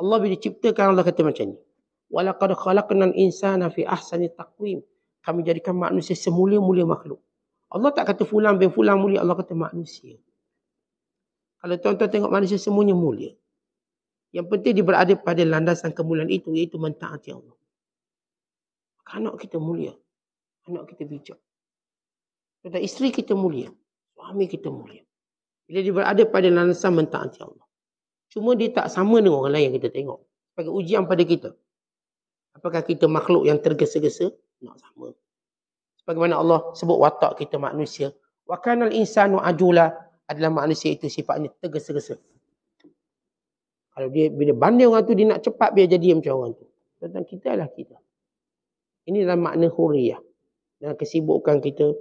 Allah bila ciptakan, Allah kata macam ni. Walaqad khalaqnal insana fi ahsani taqwim. Kami jadikan manusia semulia-mulia makhluk. Allah tak kata fulan bin fulan mulia, Allah kata manusia. Kalau tuan-tuan tengok manusia semuanya mulia. Yang penting dia berada pada landasan kemuliaan itu, iaitu mentaati Allah. Anak kita mulia. Anak kita bijak. Tuan isteri kita mulia. Suami kita mulia. Bila dia berada pada landasan mentaati Allah. Cuma dia tak sama dengan orang lain yang kita tengok. Sebagai ujian pada kita. Apakah kita makhluk yang tergesa-gesa? Tak sama. Sebagaimana Allah sebut watak kita manusia. Wa kanal insanu ajula adalah manusia itu sifatnya tergesa-gesa. Kalau dia bila banding orang tu dia nak cepat biar jadi macam orang tu. Tentang kita adalah kita. Ini adalah makna huriyah. Dan kesibukan kita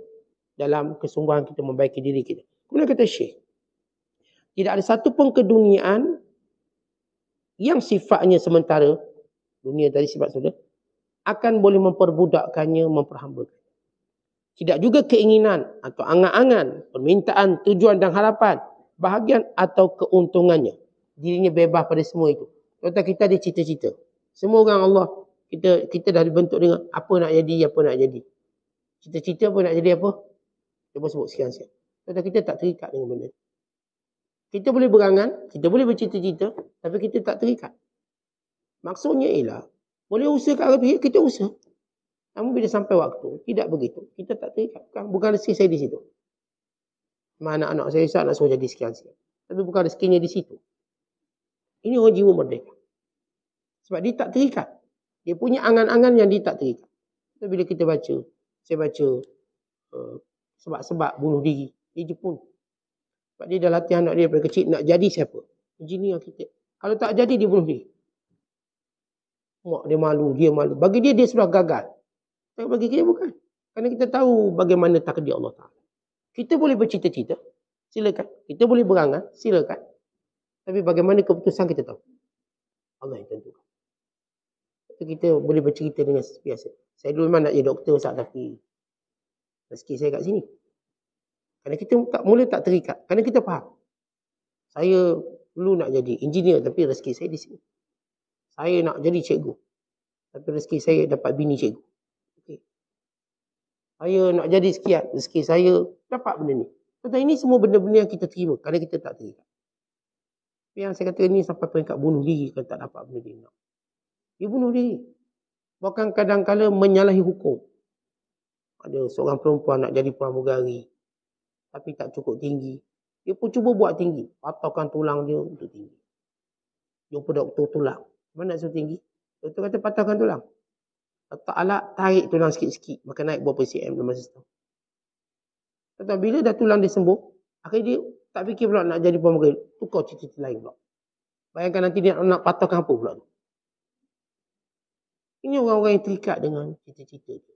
dalam kesungguhan kita membaiki diri kita. Kemudian kata Syekh. Tidak ada satu pun keduniaan yang sifatnya sementara. Dunia tadi sifat sudah. Akan boleh memperbudakkannya, memperhambakan. Tidak juga keinginan atau angan-angan, permintaan, tujuan dan harapan, bahagian atau keuntungannya. Dirinya bebas pada semua itu. Contoh kita ada cita-cita. Semua orang Allah, kita kita dah dibentuk dengan apa nak jadi, apa nak jadi. Cita-cita apa nak jadi apa? Cuba sebut sekian-sekian. Contoh kita tak terikat dengan benda. Kita boleh berangan, kita boleh bercita-cita, tapi kita tak terikat. Maksudnya ialah, boleh usaha ke arah kita usaha. Namun bila sampai waktu, tidak begitu. Kita tak terikat. Bukan, bukan rezeki saya di situ. Mana anak saya saya nak suruh jadi sekian-sekian. Tapi bukan rezekinya di situ. Ini orang jiwa merdeka. Sebab dia tak terikat. Dia punya angan-angan yang dia tak terikat. So, bila kita baca, saya baca uh, sebab-sebab bunuh diri di Jepun. Sebab dia dah latihan anak dia daripada kecil nak jadi siapa? Engineer kita. Kalau tak jadi dia bunuh diri. Mak dia malu, dia malu. Bagi dia dia sudah gagal. Tapi bagi kita bukan. Kerana kita tahu bagaimana takdir Allah Taala. Kita boleh bercita-cita, silakan. Kita boleh berangan, silakan. Tapi bagaimana keputusan kita tahu. Allah yang tentukan. Kita boleh bercerita dengan biasa. Saya dulu memang nak jadi doktor Ustaz tapi rezeki saya kat sini. Kerana kita tak mula tak terikat. Kerana kita faham. Saya dulu nak jadi engineer tapi rezeki saya di sini. Saya nak jadi cikgu. Tapi rezeki saya dapat bini cikgu. Okay. Saya nak jadi sekian. Rezeki saya dapat benda ni. Tetapi ini semua benda-benda yang kita terima. Kerana kita tak terikat. Yang saya kata ni sampai peringkat bunuh diri kalau tak dapat benda dia nak. Dia bunuh diri. Bahkan kadang-kala menyalahi hukum. Ada seorang perempuan nak jadi pramugari. Tapi tak cukup tinggi. Dia pun cuba buat tinggi. Patahkan tulang dia untuk tinggi. Jumpa doktor tulang. Mana suruh tinggi? Doktor kata patahkan tulang. Tak alat, tarik tulang sikit-sikit. Maka naik berapa cm dalam masa setahun. Tetapi bila dah tulang dia sembuh, akhirnya dia tak fikir pula nak jadi pramugari. Tukar cita-cita lain pula. Bayangkan nanti dia nak patahkan apa pula. Ini orang-orang yang terikat dengan cita-cita itu.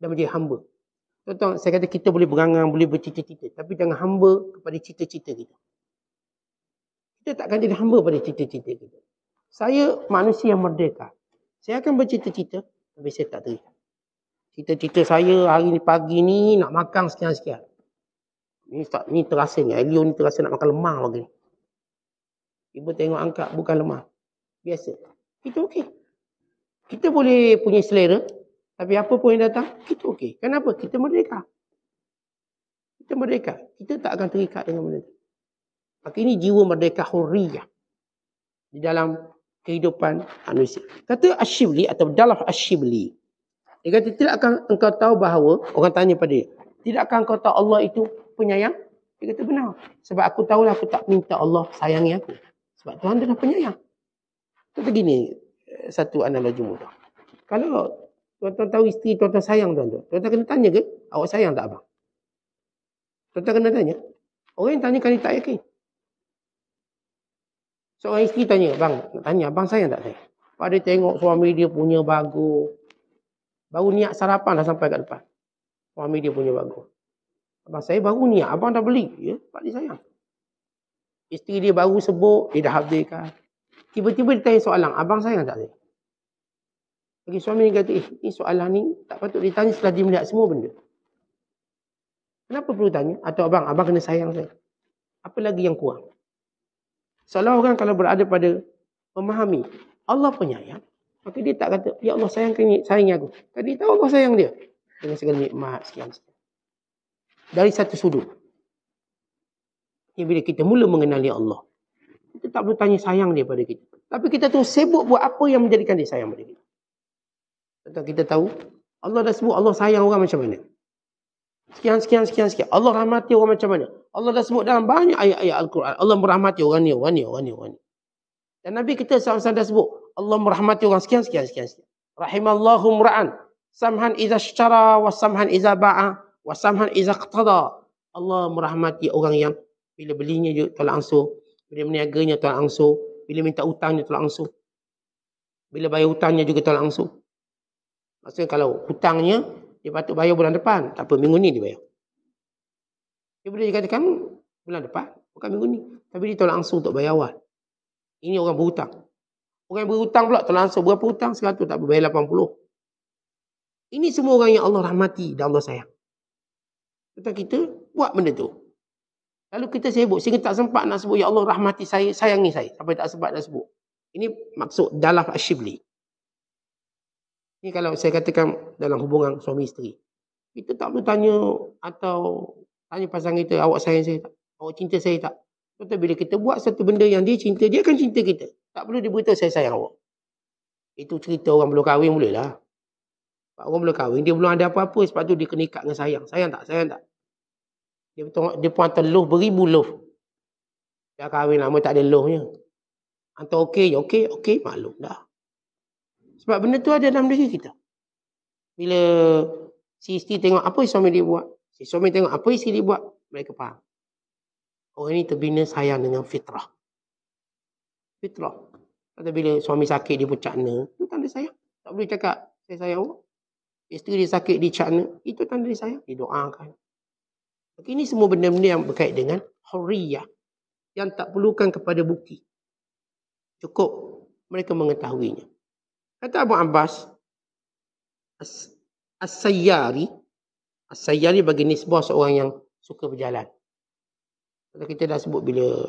Dan menjadi hamba. Tuan-tuan, saya kata kita boleh berangan, boleh bercita-cita. Tapi jangan hamba kepada cita-cita kita. Kita tak akan jadi hamba pada cita-cita kita. Saya manusia yang merdeka. Saya akan bercita-cita, tapi saya tak terikat. Cita-cita saya hari ni pagi ni nak makan sekian-sekian. Ni, tak, ni terasa ni. Elio ni terasa nak makan lemang lagi. Ibu tengok angkat bukan lemah. Biasa. Itu okey. Kita boleh punya selera, tapi apa pun yang datang, kita okey. Kenapa? Kita merdeka. Kita merdeka. Kita tak akan terikat dengan benda itu. Maka ini jiwa merdeka hurriyah. Di dalam kehidupan manusia. Kata Ashibli atau dalam Ashibli. Dia kata, tidak akan engkau tahu bahawa, orang tanya pada dia, tidak akan engkau tahu Allah itu penyayang? Dia kata, benar. Sebab aku tahulah aku tak minta Allah sayangi aku. Sebab Tuhan adalah penyayang. Kata gini, satu analogi mudah. Kalau tuan-tuan tahu isteri tuan-tuan sayang tuan-tuan, tuan-tuan kena tanya ke, awak sayang tak abang? Tuan-tuan kena tanya. Orang yang tanya kali tak yakin. Seorang isteri tanya, bang, nak tanya, abang sayang tak saya? Pada tengok suami dia punya bagus. Baru niat sarapan dah sampai kat depan. Suami dia punya bagus. Abang saya baru niat, abang dah beli. Ya, Pak dia sayang. Isteri dia baru sebut, dia dah habiskan. Tiba-tiba dia tanya soalan, abang sayang tak saya? Bagi suami ni kata, eh, ni soalan ni tak patut ditanya setelah dia melihat semua benda. Kenapa perlu tanya? Atau abang, abang kena sayang saya. Apa lagi yang kurang? Seolah orang kalau berada pada memahami Allah penyayang, maka dia tak kata, ya Allah sayangkan sayang aku. Tadi tahu Allah sayang dia. Dengan segala nikmat sekian-sekian. Dari satu sudut. Yang bila kita mula mengenali Allah, kita tak perlu tanya sayang dia pada kita. Tapi kita terus sibuk buat apa yang menjadikan dia sayang pada kita. Tentu kita tahu, Allah dah sebut Allah sayang orang macam mana. Sekian, sekian, sekian, sekian. Allah rahmati orang macam mana. Allah dah sebut dalam banyak ayat-ayat Al-Quran. Allah merahmati orang ni, orang ni, orang ni, orang ni. Dan Nabi kita sama-sama dah sebut. Allah merahmati orang sekian, sekian, sekian. sekian. Rahimallahu mra'an. Samhan iza syara wa samhan iza ba'a wa samhan iza qtada. Allah merahmati orang yang bila belinya juga tolak ansur. Bila meniaganya tolak ansur. Bila minta hutangnya tolak ansur. Bila bayar hutangnya juga tolak ansur. Maksudnya kalau hutangnya, dia patut bayar bulan depan. Tak apa, minggu ni dia bayar. Dia boleh kata kamu bulan depan, bukan minggu ni. Tapi dia tolak ansur untuk bayar awal. Ini orang berhutang. Orang yang berhutang pula tolak ansur. Berapa hutang? 100 tak apa, bayar 80. Ini semua orang yang Allah rahmati dan Allah sayang. Tetapi kita buat benda tu. Lalu kita sibuk sehingga tak sempat nak sebut Ya Allah rahmati saya, sayangi saya. Sampai tak sempat nak sebut. Ini maksud dalam asyibli. Ini kalau saya katakan dalam hubungan suami isteri. Kita tak perlu tanya atau tanya pasangan kita, awak sayang saya tak? Awak cinta saya tak? Tetapi bila kita buat satu benda yang dia cinta, dia akan cinta kita. Tak perlu dia beritahu saya sayang awak. Itu cerita orang belum kahwin boleh lah. Orang belum kahwin, dia belum ada apa-apa. Sebab tu dia kena ikat dengan sayang. Sayang tak? Sayang tak? Dia, dia pun hantar loh beribu loh. Dah kahwin lama tak ada lohnya. Hantar okey, okey, okey, maklum dah. Sebab benda tu ada dalam diri kita. Bila si isteri tengok apa suami dia buat. Si suami tengok apa isteri dia buat. Mereka faham. Orang ini terbina sayang dengan fitrah. Fitrah. Kata bila suami sakit dia pun cakna. Itu tanda sayang. Tak boleh cakap saya sayang awak. Isteri dia sakit dia cakna. Itu tanda dia sayang. Dia doakan. Ini semua benda-benda yang berkait dengan hurriyah. Yang tak perlukan kepada bukti. Cukup mereka mengetahuinya. Kata Abu Abbas, As-Sayyari, As-Sayyari bagi nisbah seorang yang suka berjalan. Kalau kita dah sebut bila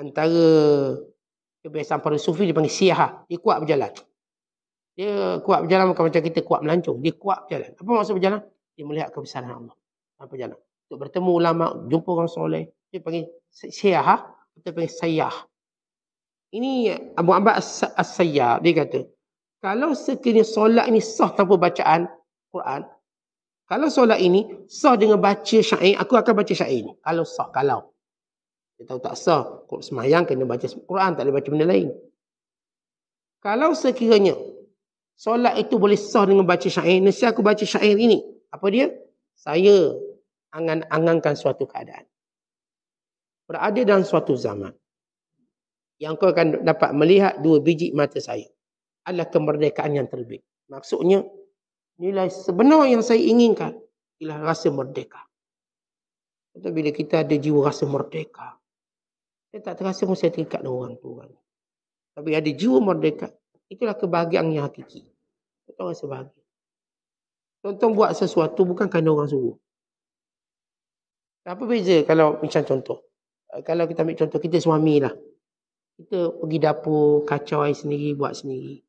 antara kebiasaan para sufi dipanggil siyah, dia kuat berjalan. Dia kuat berjalan bukan macam kita kuat melancong. Dia kuat berjalan. Apa maksud berjalan? Dia melihat kebesaran Allah. Apa berjalan? Untuk bertemu ulama, jumpa orang soleh. Dia panggil siyah, kita panggil sayyah. Ini Abu Abbas As-Sayyar, dia kata, kalau sekiranya solat ini sah tanpa bacaan Quran, kalau solat ini sah dengan baca syair, aku akan baca syair ini. Kalau sah, kalau. Dia tahu tak sah, kalau semayang kena baca Quran, tak boleh baca benda lain. Kalau sekiranya solat itu boleh sah dengan baca syair, nasi aku baca syair ini. Apa dia? Saya angan-angankan suatu keadaan. Berada dalam suatu zaman yang kau akan dapat melihat dua biji mata saya adalah kemerdekaan yang terbit. Maksudnya, nilai sebenar yang saya inginkan ialah rasa merdeka. Tapi bila kita ada jiwa rasa merdeka, saya tak terasa pun saya terikat dengan orang tu. Kan. Tapi ada jiwa merdeka, itulah kebahagiaan yang hakiki. Kita rasa bahagia. Contoh buat sesuatu bukan kerana orang suruh. Apa beza kalau macam contoh? Kalau kita ambil contoh, kita suami lah. Kita pergi dapur, kacau air sendiri, buat sendiri.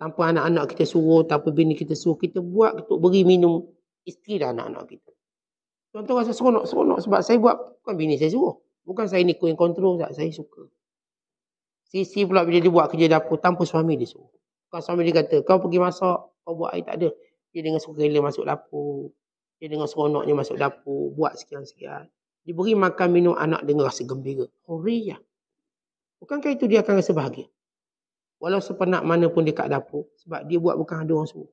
Tanpa anak-anak kita suruh, tanpa bini kita suruh, kita buat untuk beri minum isteri dan anak-anak kita. Contoh rasa seronok-seronok sebab saya buat, bukan bini saya suruh. Bukan saya ni yang kontrol, tak. saya suka. Sisi pula bila dia buat kerja dapur tanpa suami dia suruh. Bukan suami dia kata, kau pergi masak, kau buat air, tak ada. Dia dengan suka rela masuk dapur. Dia dengan seronoknya masuk dapur, buat sekian-sekian. Diberi makan minum anak dengan rasa gembira. Huriyah. Bukankah itu dia akan rasa bahagia? Walau sepenak mana pun dia kat dapur. Sebab dia buat bukan ada orang suruh.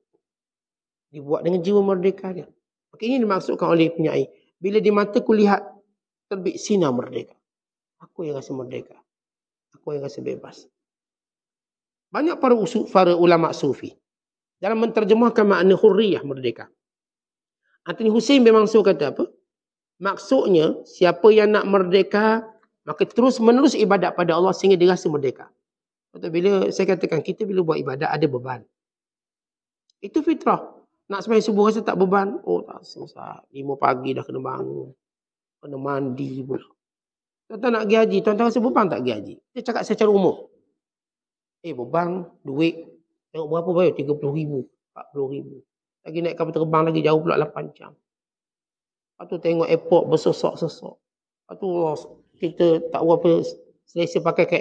Dia buat dengan jiwa merdeka dia. Maka ini dimaksudkan oleh penyai. Bila di mata ku lihat terbit sinar merdeka. Aku yang rasa merdeka. Aku yang rasa bebas. Banyak para, usul, para ulama sufi. Dalam menterjemahkan makna hurriyah merdeka. Antoni Hussein bin Mansur kata apa? Maksudnya siapa yang nak merdeka Maka terus menerus ibadat pada Allah sehingga dia rasa merdeka. Atau bila saya katakan kita bila buat ibadat ada beban. Itu fitrah. Nak sembahyang subuh rasa tak beban. Oh tak susah. Lima pagi dah kena bangun. Kena mandi pula. Tuan-tuan nak pergi haji. Tuan-tuan rasa beban tak pergi haji? Dia cakap secara umum. Eh beban, duit. Tengok berapa bayar? 30 ribu. 40 ribu. Lagi naik kapal terbang lagi jauh pula 8 jam. Lepas tu tengok airport bersosok-sosok. Lepas tu kita tak apa selesa pakai ke.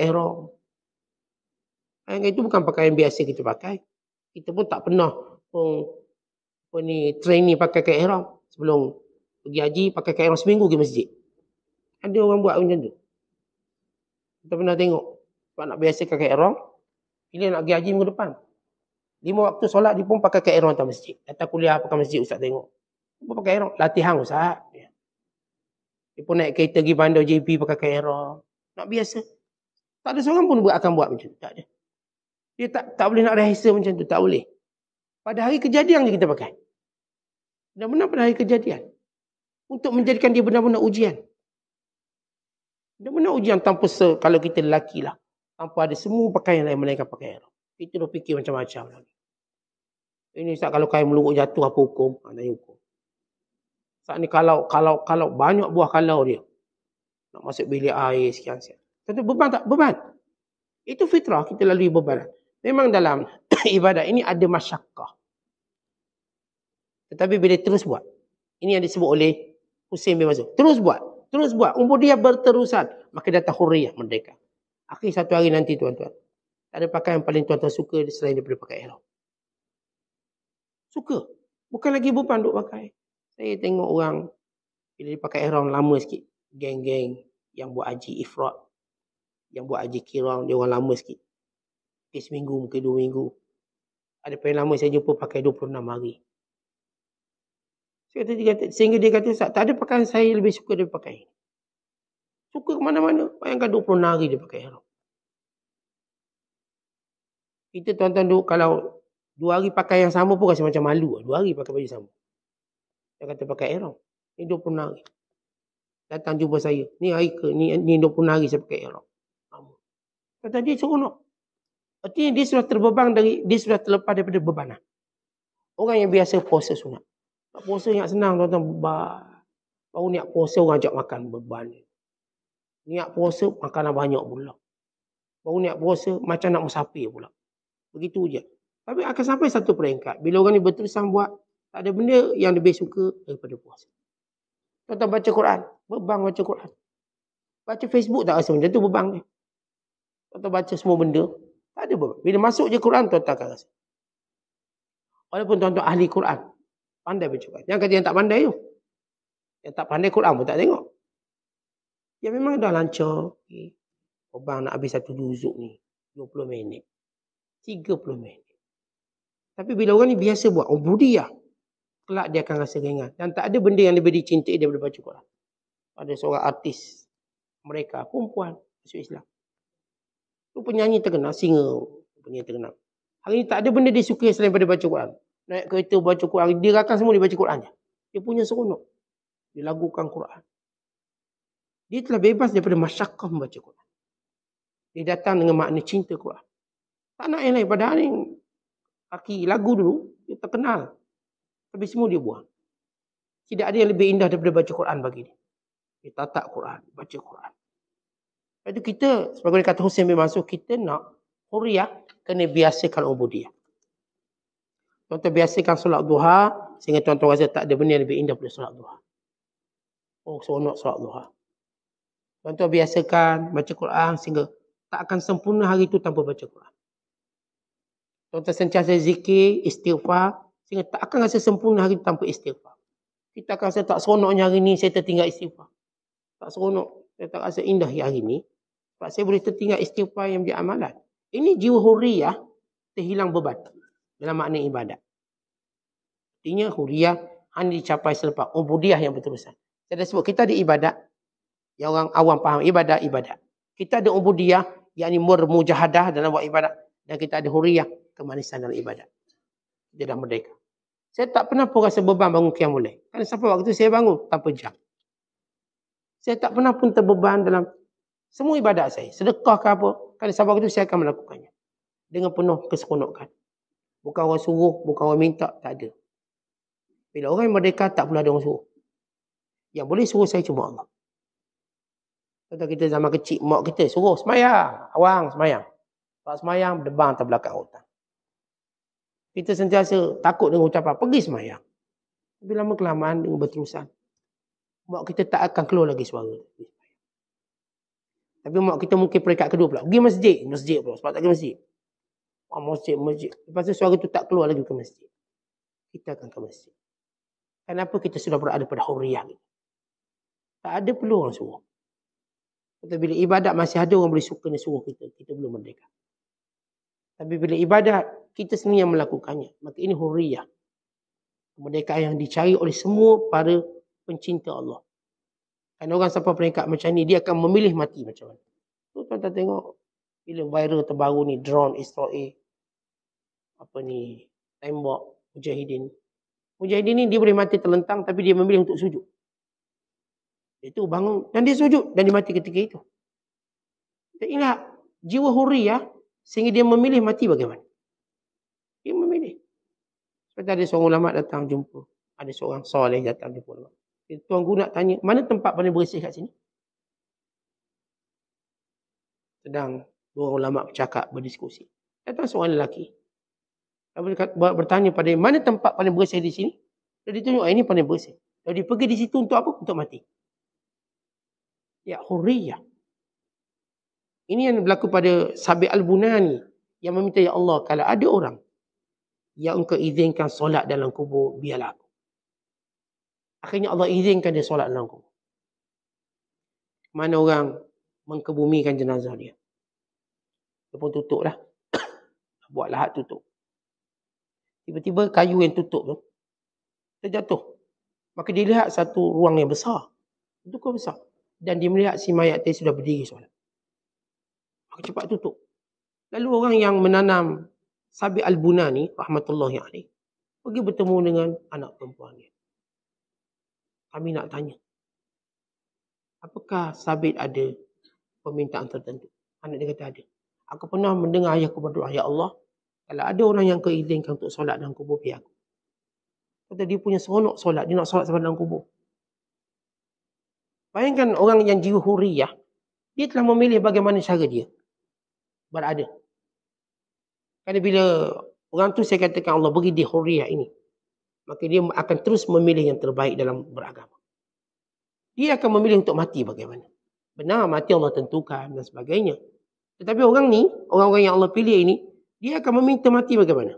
Yang itu bukan pakaian biasa kita pakai. Kita pun tak pernah pun apa ni training pakai ke ihram sebelum pergi haji pakai ke ihram seminggu ke masjid. Ada orang buat macam tu. Kita pernah tengok sebab nak biasa pakai ihram bila nak pergi haji minggu depan. Lima waktu solat dia pun pakai ke ihram atas masjid. Datang kuliah pakai masjid ustaz tengok. Dia pakai ihram latihan ustaz. Dia pun naik kereta pergi bandar JP pakai kamera. Nak biasa. Tak ada seorang pun akan buat macam tu. Tak ada. Dia tak tak boleh nak rahsia macam tu. Tak boleh. Pada hari kejadian je kita pakai. Benar-benar pada hari kejadian. Untuk menjadikan dia benar-benar ujian. Benar-benar ujian tanpa se, kalau kita lelaki lah. Tanpa ada semua pakaian lain melainkan pakaian. Itu dah fikir macam-macam lagi. Ini saat kalau kain melungkuk jatuh apa hukum? Ha, hukum. Saat ni kalau kalau kalau banyak buah kalau dia. Nak masuk bilik air sekian-sekian. Tentu beban tak? Beban. Itu fitrah kita lalui beban. Memang dalam *coughs* ibadat ini ada masyakkah. Tetapi bila terus buat. Ini yang disebut oleh Hussein bin Mazul. Terus buat. Terus buat. Umur dia berterusan. Maka datang hurriyah merdeka. Akhir satu hari nanti tuan-tuan. Tak ada pakaian yang paling tuan-tuan suka selain daripada pakai ihram. Suka. Bukan lagi beban duk pakai. Saya tengok orang bila dia pakai ihram lama sikit. Geng-geng yang buat haji ifrat. Yang buat haji kirang dia orang lama sikit. Mungkin seminggu, mungkin dua minggu. Ada paling lama saya jumpa pakai 26 hari. Saya kata, dia kata, sehingga dia kata, tak ada pakaian saya lebih suka dia pakai. Suka ke mana-mana. Bayangkan 26 hari dia pakai. Kita tuan-tuan duk kalau dua hari pakai yang sama pun rasa macam malu. Dua hari pakai baju sama. Dia kata pakai ihram. Ini 26 hari. Datang jumpa saya. Ni hari ke? Ni, ni 20 hari saya pakai ihram. Kata dia seronok. Artinya dia sudah terbeban dari, dia sudah terlepas daripada bebanan. Orang yang biasa puasa sunat. Tak puasa yang senang tuan-tuan. Baru niat puasa orang ajak makan beban. Niat puasa makanan banyak pula. Baru niat puasa macam nak musafir pula. Begitu je. Tapi akan sampai satu peringkat. Bila orang ni berterusan buat, tak ada benda yang lebih suka daripada puasa. Tuan-tuan baca Quran. Beban baca Quran. Baca Facebook tak rasa macam tu beban dia. Tuan-tuan baca semua benda. Tak ada beban. Bila masuk je Quran, tuan-tuan akan rasa. Walaupun tuan-tuan ahli Quran. Pandai Quran. Yang kata yang tak pandai tu. Yang tak pandai Quran pun tak tengok. Ya memang dah lancar. Okay. Beban nak habis satu juzuk ni. 20 minit. 30 minit. Tapi bila orang ni biasa buat ubudiyah, kelak dia akan rasa ringan. Dan tak ada benda yang lebih dicintai daripada baca Quran. Ada seorang artis mereka, perempuan, masuk Islam. Itu penyanyi terkenal, singer penyanyi terkenal. Hari ini tak ada benda dia suka selain daripada baca Quran. Naik kereta baca Quran, dia akan semua dia baca Quran je. Dia punya seronok. Dia lagukan Quran. Dia telah bebas daripada masyarakat membaca Quran. Dia datang dengan makna cinta Quran. Tak nak yang lain. Padahal ni kaki lagu dulu, dia terkenal. Tapi semua dia buang. Tidak ada yang lebih indah daripada baca Quran bagi dia. Dia tatak Quran, baca Quran. Lepas itu kita, sebagai kata Hussein bin Mansur, kita nak huriah kena biasakan ubudiyah. Tuan-tuan biasakan solat duha, sehingga tuan-tuan rasa tak ada benda yang lebih indah daripada solat duha. Oh, seronok solat duha. Tuan-tuan biasakan baca Quran sehingga tak akan sempurna hari itu tanpa baca Quran. Tuan-tuan sentiasa zikir, istighfar. Sehingga tak akan rasa sempurna hari tanpa istighfar. Kita akan rasa tak seronoknya hari ini saya tertinggal istighfar. Tak seronok. Saya tak rasa indah hari ini. Sebab saya boleh tertinggal istighfar yang menjadi amalan. Ini jiwa huriyah terhilang beban. Dalam makna ibadat. Artinya huriyah hanya dicapai selepas ubudiyah yang berterusan. Saya dah sebut kita ada ibadat. Yang orang awam faham ibadat, ibadat. Kita ada ubudiyah yang ini bermujahadah dalam buat ibadat. Dan kita ada huriyah kemanisan dalam ibadat. Dia dah merdeka. Saya tak pernah pun rasa beban bangun kiam mulai. Kerana sampai waktu saya bangun tanpa jam. Saya tak pernah pun terbeban dalam semua ibadat saya. Sedekah ke apa. Kerana sampai waktu saya akan melakukannya. Dengan penuh keseronokan. Bukan orang suruh, bukan orang minta. Tak ada. Bila orang merdeka tak pula ada orang suruh. Yang boleh suruh saya cuma Allah. Kata kita zaman kecil, mak kita suruh semayang. Awang semayang. Tak semayang, debang atas belakang hutan. Kita sentiasa takut dengan ucapan, pergi semayang. Tapi lama kelamaan dengan berterusan. Mak kita tak akan keluar lagi suara. Tapi mak kita mungkin peringkat kedua pula. Pergi masjid. Masjid pula. Sebab tak pergi masjid. Oh, masjid, masjid. Lepas tu suara tu tak keluar lagi ke masjid. Kita akan ke masjid. Kenapa kita sudah berada pada huriyah ni? Tak ada perlu orang suruh. Tapi bila ibadat masih ada orang boleh suka ni suruh kita. Kita belum merdeka. Tapi bila ibadat, kita sendiri yang melakukannya. Maka ini huriyah. Kemerdekaan yang dicari oleh semua para pencinta Allah. Kan orang sampai peringkat macam ni, dia akan memilih mati macam mana. Tu tuan-tuan tengok, bila viral terbaru ni, drone Israel, apa ni, tembak Mujahidin. Mujahidin ni dia boleh mati terlentang, tapi dia memilih untuk sujud. Itu bangun, dan dia sujud, dan dia mati ketika itu. Dan ingat, jiwa huriyah, Sehingga dia memilih mati bagaimana? Dia memilih. Seperti ada seorang ulama datang jumpa. Ada seorang soleh datang jumpa ulama. Tuan Guru nak tanya, mana tempat paling bersih kat sini? Sedang dua ulama bercakap, berdiskusi. Datang seorang lelaki. Bertanya pada dia, mana tempat paling bersih di sini? Dia ditunjuk, ah, ini paling bersih. Jadi dia pergi di situ untuk apa? Untuk mati. Ya, hurriyah. Ini yang berlaku pada Sabi Al-Bunani yang meminta ya Allah kalau ada orang yang engkau izinkan solat dalam kubur biarlah aku. Akhirnya Allah izinkan dia solat dalam kubur. Mana orang mengkebumikan jenazah dia. Dia pun tutup lah. *coughs* Buat lahat tutup. Tiba-tiba kayu yang tutup tu terjatuh. Maka dia lihat satu ruang yang besar. Itu kau besar. Dan dia melihat si mayat tadi sudah berdiri solat. Maka cepat tutup. Lalu orang yang menanam Sabi Al-Bunani, rahmatullahi alaih, pergi bertemu dengan anak perempuan dia. Kami nak tanya. Apakah Sabit ada permintaan tertentu? Anak dia kata ada. Aku pernah mendengar ayahku berdoa, Ya Allah, kalau ada orang yang kau izinkan untuk solat dalam kubur pihak aku. Kata dia punya seronok solat. Dia nak solat sampai dalam kubur. Bayangkan orang yang jiwa huriyah. Dia telah memilih bagaimana cara dia. Berada. Kerana bila orang tu saya katakan Allah bagi dia huriyah ini. Maka dia akan terus memilih yang terbaik dalam beragama. Dia akan memilih untuk mati bagaimana. Benar mati Allah tentukan dan sebagainya. Tetapi orang ni, orang-orang yang Allah pilih ini, dia akan meminta mati bagaimana.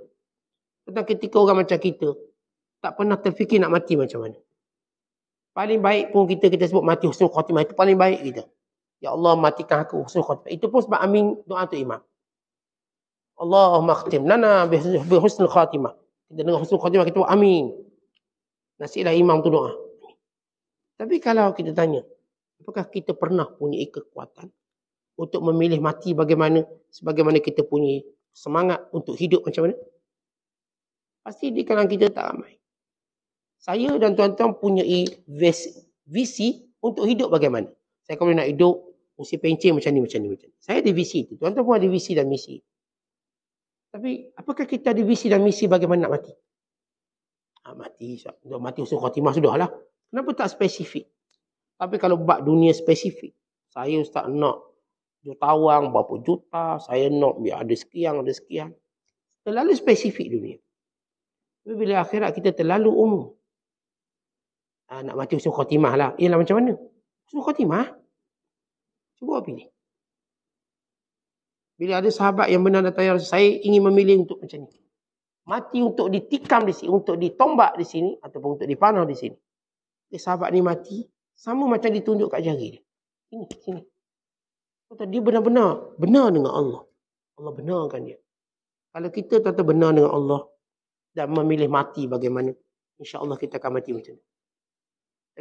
Tentang ketika orang macam kita, tak pernah terfikir nak mati macam mana. Paling baik pun kita kita sebut mati husnul khatimah itu paling baik kita. Ya Allah matikan aku husnul khatimah. Itu pun sebab amin doa tu imam. Allahumma khtim lana bi husnul khatimah. Kita dengar husnul khatimah kita buat amin. Nasiblah imam tu doa. Tapi kalau kita tanya, apakah kita pernah punya kekuatan untuk memilih mati bagaimana sebagaimana kita punya semangat untuk hidup macam mana? Pasti di kalangan kita tak ramai. Saya dan tuan-tuan punya visi untuk hidup bagaimana. Saya kalau nak hidup, mesti pencing macam ni, macam ni, macam ni. Saya ada visi itu. Tuan-tuan pun ada visi dan misi. Tapi, apakah kita ada visi dan misi bagaimana nak mati? Ha, mati, untuk mati usul khatimah sudah lah. Kenapa tak spesifik? Tapi kalau bab dunia spesifik, saya ustaz nak jutawan berapa juta, saya nak biar ada sekian, ada sekian. Terlalu spesifik dunia. Tapi bila akhirat kita terlalu umum. Ha, nak mati husnul khatimah lah. Ialah macam mana? Husnul khatimah? Cuba pilih. Bila ada sahabat yang benar datang, ya saya ingin memilih untuk macam ni. Mati untuk ditikam di sini, untuk ditombak di sini, ataupun untuk dipanah di sini. Dia sahabat ni mati, sama macam ditunjuk kat jari dia. Ini, sini. Dia benar-benar, benar dengan Allah. Allah benarkan dia. Kalau kita tetap benar dengan Allah dan memilih mati bagaimana, insya Allah kita akan mati macam ni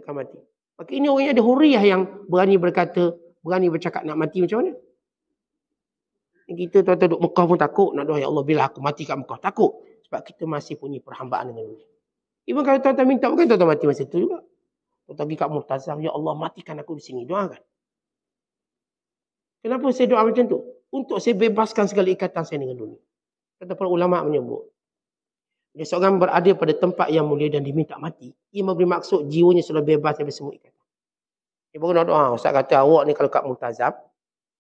akan mati. Maka ini orang yang ada huriah yang berani berkata, berani bercakap nak mati macam mana? Kita tuan-tuan duduk Mekah pun takut nak doa, Ya Allah bila aku mati kat Mekah. Takut. Sebab kita masih punya perhambaan dengan dunia. Even kalau tuan-tuan minta, bukan tuan-tuan mati masa itu juga. Tuan-tuan pergi kat Muhtazam, Ya Allah matikan aku di sini. Doakan. Kenapa saya doa macam tu? Untuk saya bebaskan segala ikatan saya dengan dunia. Kata para ulama menyebut. Bila seorang berada pada tempat yang mulia dan diminta mati, ia memberi maksud jiwanya sudah bebas dari semua ikatan. Dia baru nak doa. Ustaz kata awak ni kalau kat Multazam,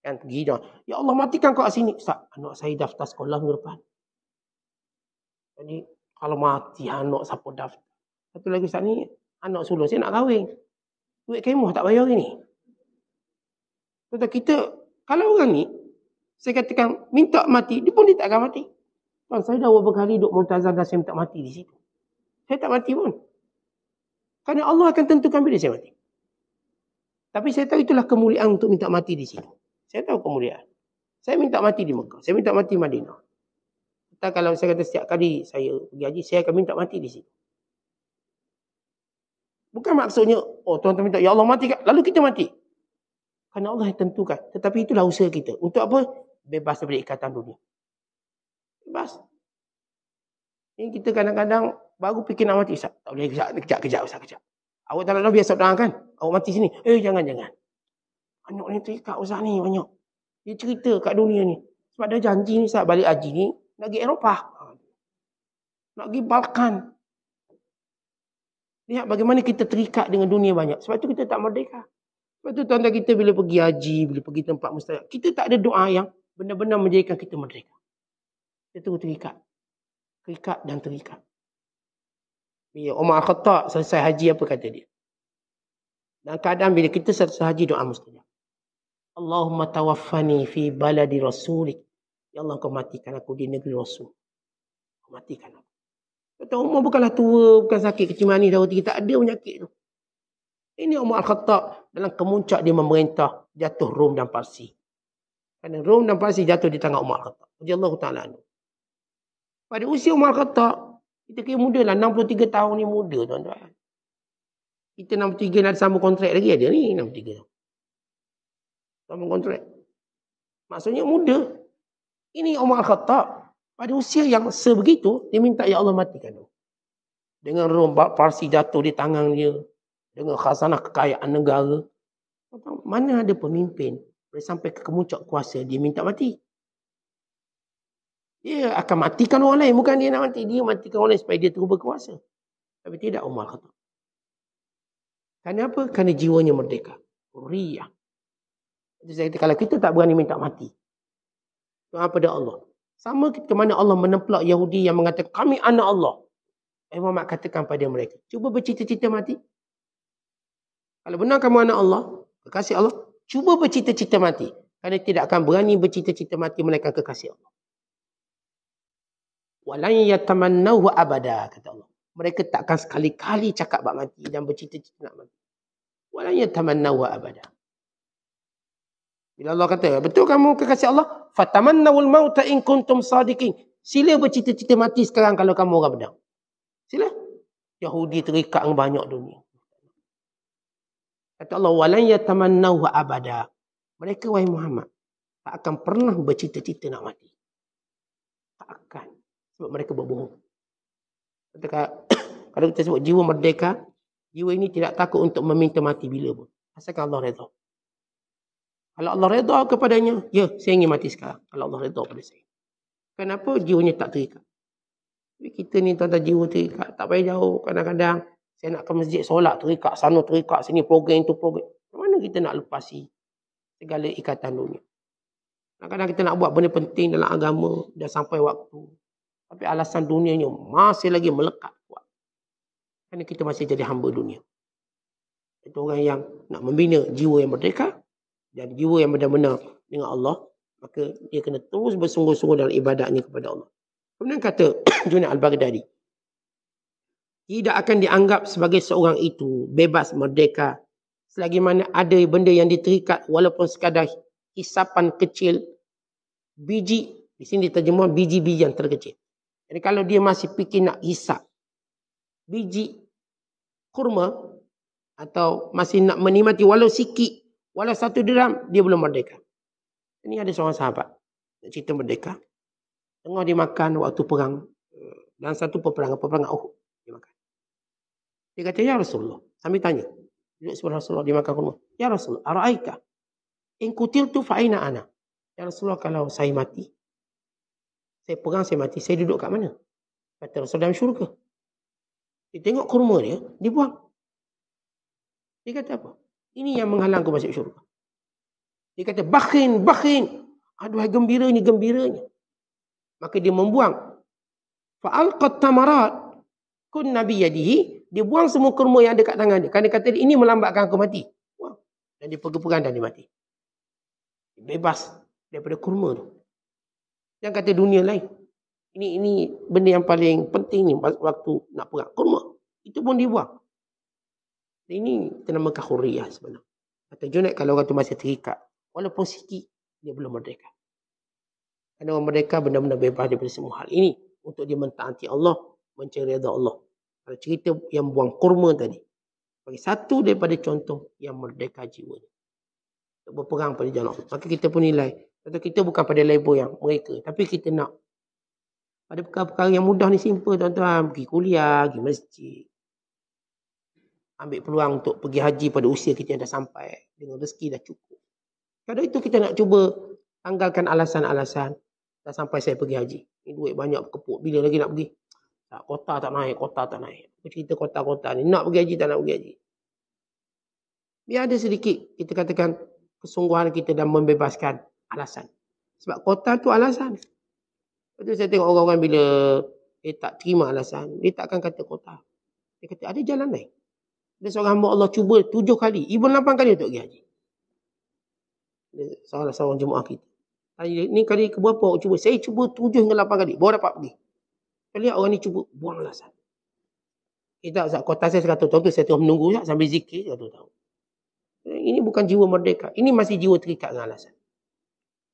kan pergi doa. Ya Allah matikan kau kat sini. Ustaz, anak saya daftar sekolah minggu depan. Jadi, kalau mati anak siapa daftar. Satu lagi Ustaz ni, anak sulung saya nak kahwin. Duit kemah tak bayar ni. Kata kita, kalau orang ni, saya katakan minta mati, dia pun dia tak akan mati. Tuan, saya dah beberapa kali duduk multazam dan saya tak mati di situ. Saya tak mati pun. Kerana Allah akan tentukan bila saya mati. Tapi saya tahu itulah kemuliaan untuk minta mati di situ. Saya tahu kemuliaan. Saya minta mati di Mekah. Saya minta mati di Madinah. Entah kalau saya kata setiap kali saya pergi haji, saya akan minta mati di situ. Bukan maksudnya, oh tuan-tuan minta, ya Allah mati. Lalu kita mati. Kerana Allah yang tentukan. Tetapi itulah usaha kita. Untuk apa? Bebas daripada ikatan dunia. Bebas. Ini kita kadang-kadang baru fikir nak mati. Tak boleh kejap, kejap, kejap, kejap. Awak tak nak biasa doa kan? Awak mati sini. Eh, jangan, jangan. Anak ni terikat Ustaz ni banyak. Dia cerita kat dunia ni. Sebab dia janji ni Ustaz balik haji ni. Nak pergi Eropah. Nak pergi Balkan. Lihat bagaimana kita terikat dengan dunia banyak. Sebab tu kita tak merdeka. Sebab tu tuan-tuan kita bila pergi haji, bila pergi tempat mustahil. Kita tak ada doa yang benar-benar menjadikan kita merdeka. Dia terus terikat. Terikat dan terikat. Bila Umar Khattab selesai haji apa kata dia? Dan keadaan bila kita selesai haji doa mustajab. Allahumma tawaffani fi baladi rasulik. Ya Allah kau matikan aku di negeri Rasul. Kau matikan aku. Kata Umar bukanlah tua, bukan sakit kecil manis, dah tak ada penyakit tu. Ini Umar Khattab dalam kemuncak dia memerintah jatuh Rom dan Parsi. Kerana Rom dan Parsi jatuh di tangan Umar Khattab. Jadi Allah Ta'ala pada usia Umar kata, Kita kira muda lah. 63 tahun ni muda tuan-tuan. Kita 63 nak sama kontrak lagi ada ni 63 tahun. Sama kontrak. Maksudnya muda. Ini Umar Khattab. Pada usia yang sebegitu, dia minta Ya Allah matikan dia. Dengan rombak Parsi jatuh di tangan dia. Dengan khazanah kekayaan negara. Mana ada pemimpin boleh sampai ke kemuncak kuasa, dia minta mati. Dia akan matikan orang lain. Bukan dia nak mati. Dia matikan orang lain supaya dia terus berkuasa. Tapi tidak Umar kata. Kenapa? Kerana jiwanya merdeka. Riyah. Jadi kalau kita tak berani minta mati. Doa pada Allah. Sama ke mana Allah menemplak Yahudi yang mengatakan, kami anak Allah. Eh Muhammad katakan pada mereka, cuba bercita-cita mati. Kalau benar kamu anak Allah, kekasih Allah, cuba bercita-cita mati. Kerana tidak akan berani bercita-cita mati melainkan kekasih Allah. Walan yatamannahu abada kata Allah. Mereka tak akan sekali-kali cakap bab mati dan bercita-cita nak mati. Walan yatamannahu abada. Bila Allah kata, betul kamu kekasih Allah? Fatamannawul mauta in kuntum sadiqin. Sila bercita-cita mati sekarang kalau kamu orang benar. Sila. Yahudi terikat dengan banyak dunia. Kata Allah, walan yatamannahu abada. Mereka wahai Muhammad tak akan pernah bercita-cita nak mati. Tak akan. Sebab mereka berbohong. Kata, *coughs* kalau kita sebut jiwa merdeka, jiwa ini tidak takut untuk meminta mati bila pun. Asalkan Allah redha. Kalau Allah redha kepadanya, ya, saya ingin mati sekarang. Kalau Allah redha pada saya. Kenapa jiwanya tak terikat? Tapi kita ni tuan-tuan jiwa terikat. Tak payah jauh. Kadang-kadang saya nak ke masjid solat terikat. Sana terikat. Sini program itu program. Mana kita nak lepasi segala ikatan dunia? Kadang-kadang kita nak buat benda penting dalam agama. Dah sampai waktu. Tapi alasan dunianya masih lagi melekat kuat. Kerana kita masih jadi hamba dunia. Itu orang yang nak membina jiwa yang merdeka dan jiwa yang benar-benar dengan Allah, maka dia kena terus bersungguh-sungguh dalam ibadahnya kepada Allah. Kemudian kata *coughs* Junaid Al-Baghdadi, tidak akan dianggap sebagai seorang itu bebas merdeka selagi mana ada benda yang diterikat walaupun sekadar hisapan kecil biji di sini diterjemah biji-biji yang terkecil. Jadi kalau dia masih fikir nak hisap biji kurma atau masih nak menikmati walau sikit Walau satu dirham, dia belum merdeka. Ini ada seorang sahabat. Cerita merdeka. Tengah dia makan waktu perang. Dan satu peperangan, peperangan Uhud. Dia makan. Dia kata, Ya Rasulullah. Sambil tanya. Duduk sebelah Rasulullah, dia makan kurma. Ya Rasulullah, ara'aika. In kutil tu fa'ina ana. Ya Rasulullah, kalau saya mati. Saya perang, saya mati. Saya duduk kat mana? Kata Rasulullah dalam syurga. Dia tengok kurma dia, dia buang. Dia kata apa? Ini yang menghalang kau masuk syurga. Dia kata, bakhin, bakhin. Aduh, gembiranya, gembiranya. Maka dia membuang. Fa'alqat tamarat. Kun Nabi yadihi. Dia buang semua kurma yang ada kat tangan dia. Kerana kata, ini melambatkan aku mati. Dan dia pegang-pegang dan dia mati. Bebas daripada kurma tu. Yang kata dunia lain. Ini ini benda yang paling penting ni waktu nak perang. Kurma. Itu pun dia buang. Ini kita namakan hurriyah sebenarnya. Kata Junaid kalau orang tu masih terikat. Walaupun sikit, dia belum merdeka. Kerana orang merdeka benar-benar bebas daripada semua hal ini. Untuk dia mentaati Allah, mencari reda Allah. Kalau cerita yang buang kurma tadi. Bagi satu daripada contoh yang merdeka jiwa. Untuk berperang pada jalan Allah. Maka kita pun nilai. Kata kita bukan pada level yang mereka. Tapi kita nak. Pada perkara-perkara yang mudah ni simple tuan-tuan. Pergi kuliah, pergi masjid ambil peluang untuk pergi haji pada usia kita yang dah sampai dengan rezeki dah cukup. Kadang itu kita nak cuba tanggalkan alasan-alasan dah sampai saya pergi haji. Ini duit banyak kepuk. Bila lagi nak pergi? Tak, kota tak naik, kota tak naik. Apa cerita kota-kota ni? Nak pergi haji tak nak pergi haji? Biar ada sedikit kita katakan kesungguhan kita dan membebaskan alasan. Sebab kota tu alasan. Betul saya tengok orang-orang bila dia tak terima alasan, dia tak akan kata kota. Dia kata ada jalan lain. Dia seorang hamba Allah cuba tujuh kali. Even lapan kali untuk pergi haji. Salah seorang jemaah kita. Ini kali ke berapa cuba? Saya cuba tujuh hingga lapan kali. Baru dapat pergi. Saya lihat orang ni cuba buang alasan. Kita saat kota saya seratus tahun tu saya tengah menunggu tak sambil zikir satu tahun. Ini bukan jiwa merdeka. Ini masih jiwa terikat dengan alasan.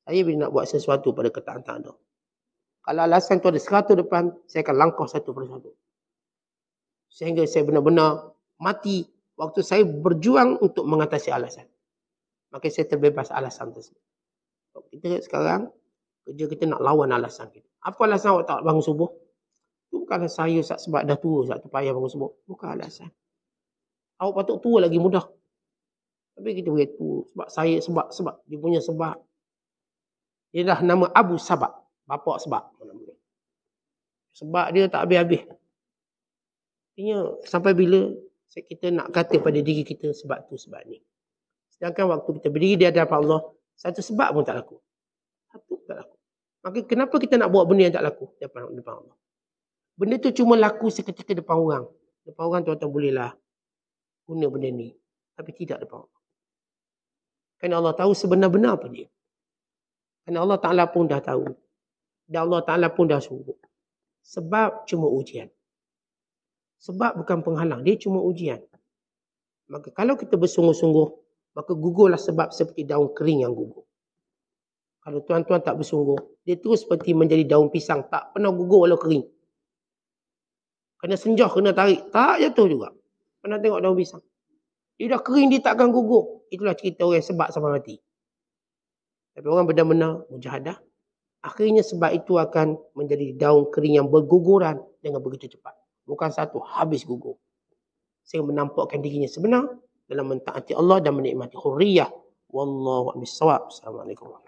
Saya bila nak buat sesuatu pada ketaatan tu. Kalau alasan tu ada seratus depan, saya akan langkah satu persatu. Sehingga saya benar-benar mati waktu saya berjuang untuk mengatasi alasan. Maka saya terbebas alasan tersebut. Kita sekarang, kerja kita nak lawan alasan kita. Apa alasan awak tak bangun subuh? Itu bukanlah saya sebab dah tua, sebab terpayah bangun subuh. Bukan alasan. Awak patut tua lagi mudah. Tapi kita boleh tua. Sebab saya, sebab, sebab. Dia punya sebab. Dia dah nama Abu Sabak. Bapak sebab. Sebab dia tak habis-habis. Artinya sampai bila kita nak kata pada diri kita sebab tu sebab ni. Sedangkan waktu kita berdiri di hadapan Allah, satu sebab pun tak laku. Satu tak laku. Maka kenapa kita nak buat benda yang tak laku depan, depan Allah? Benda tu cuma laku seketika depan orang. Depan orang tuan-tuan bolehlah guna benda ni. Tapi tidak depan Allah. Kerana Allah tahu sebenar-benar apa dia. Kerana Allah Ta'ala pun dah tahu. Dan Allah Ta'ala pun dah suruh. Sebab cuma ujian. Sebab bukan penghalang. Dia cuma ujian. Maka kalau kita bersungguh-sungguh, maka gugurlah sebab seperti daun kering yang gugur. Kalau tuan-tuan tak bersungguh, dia terus seperti menjadi daun pisang. Tak pernah gugur walau kering. Kena senjah, kena tarik. Tak jatuh juga. Pernah tengok daun pisang. Dia dah kering, dia takkan gugur. Itulah cerita orang yang sebab sampai mati. Tapi orang benar-benar mujahadah. Akhirnya sebab itu akan menjadi daun kering yang berguguran dengan begitu cepat. Bukan satu, habis gugur. Sehingga menampakkan dirinya sebenar dalam mentaati Allah dan menikmati hurriyah. Wallahu a'lam Assalamualaikum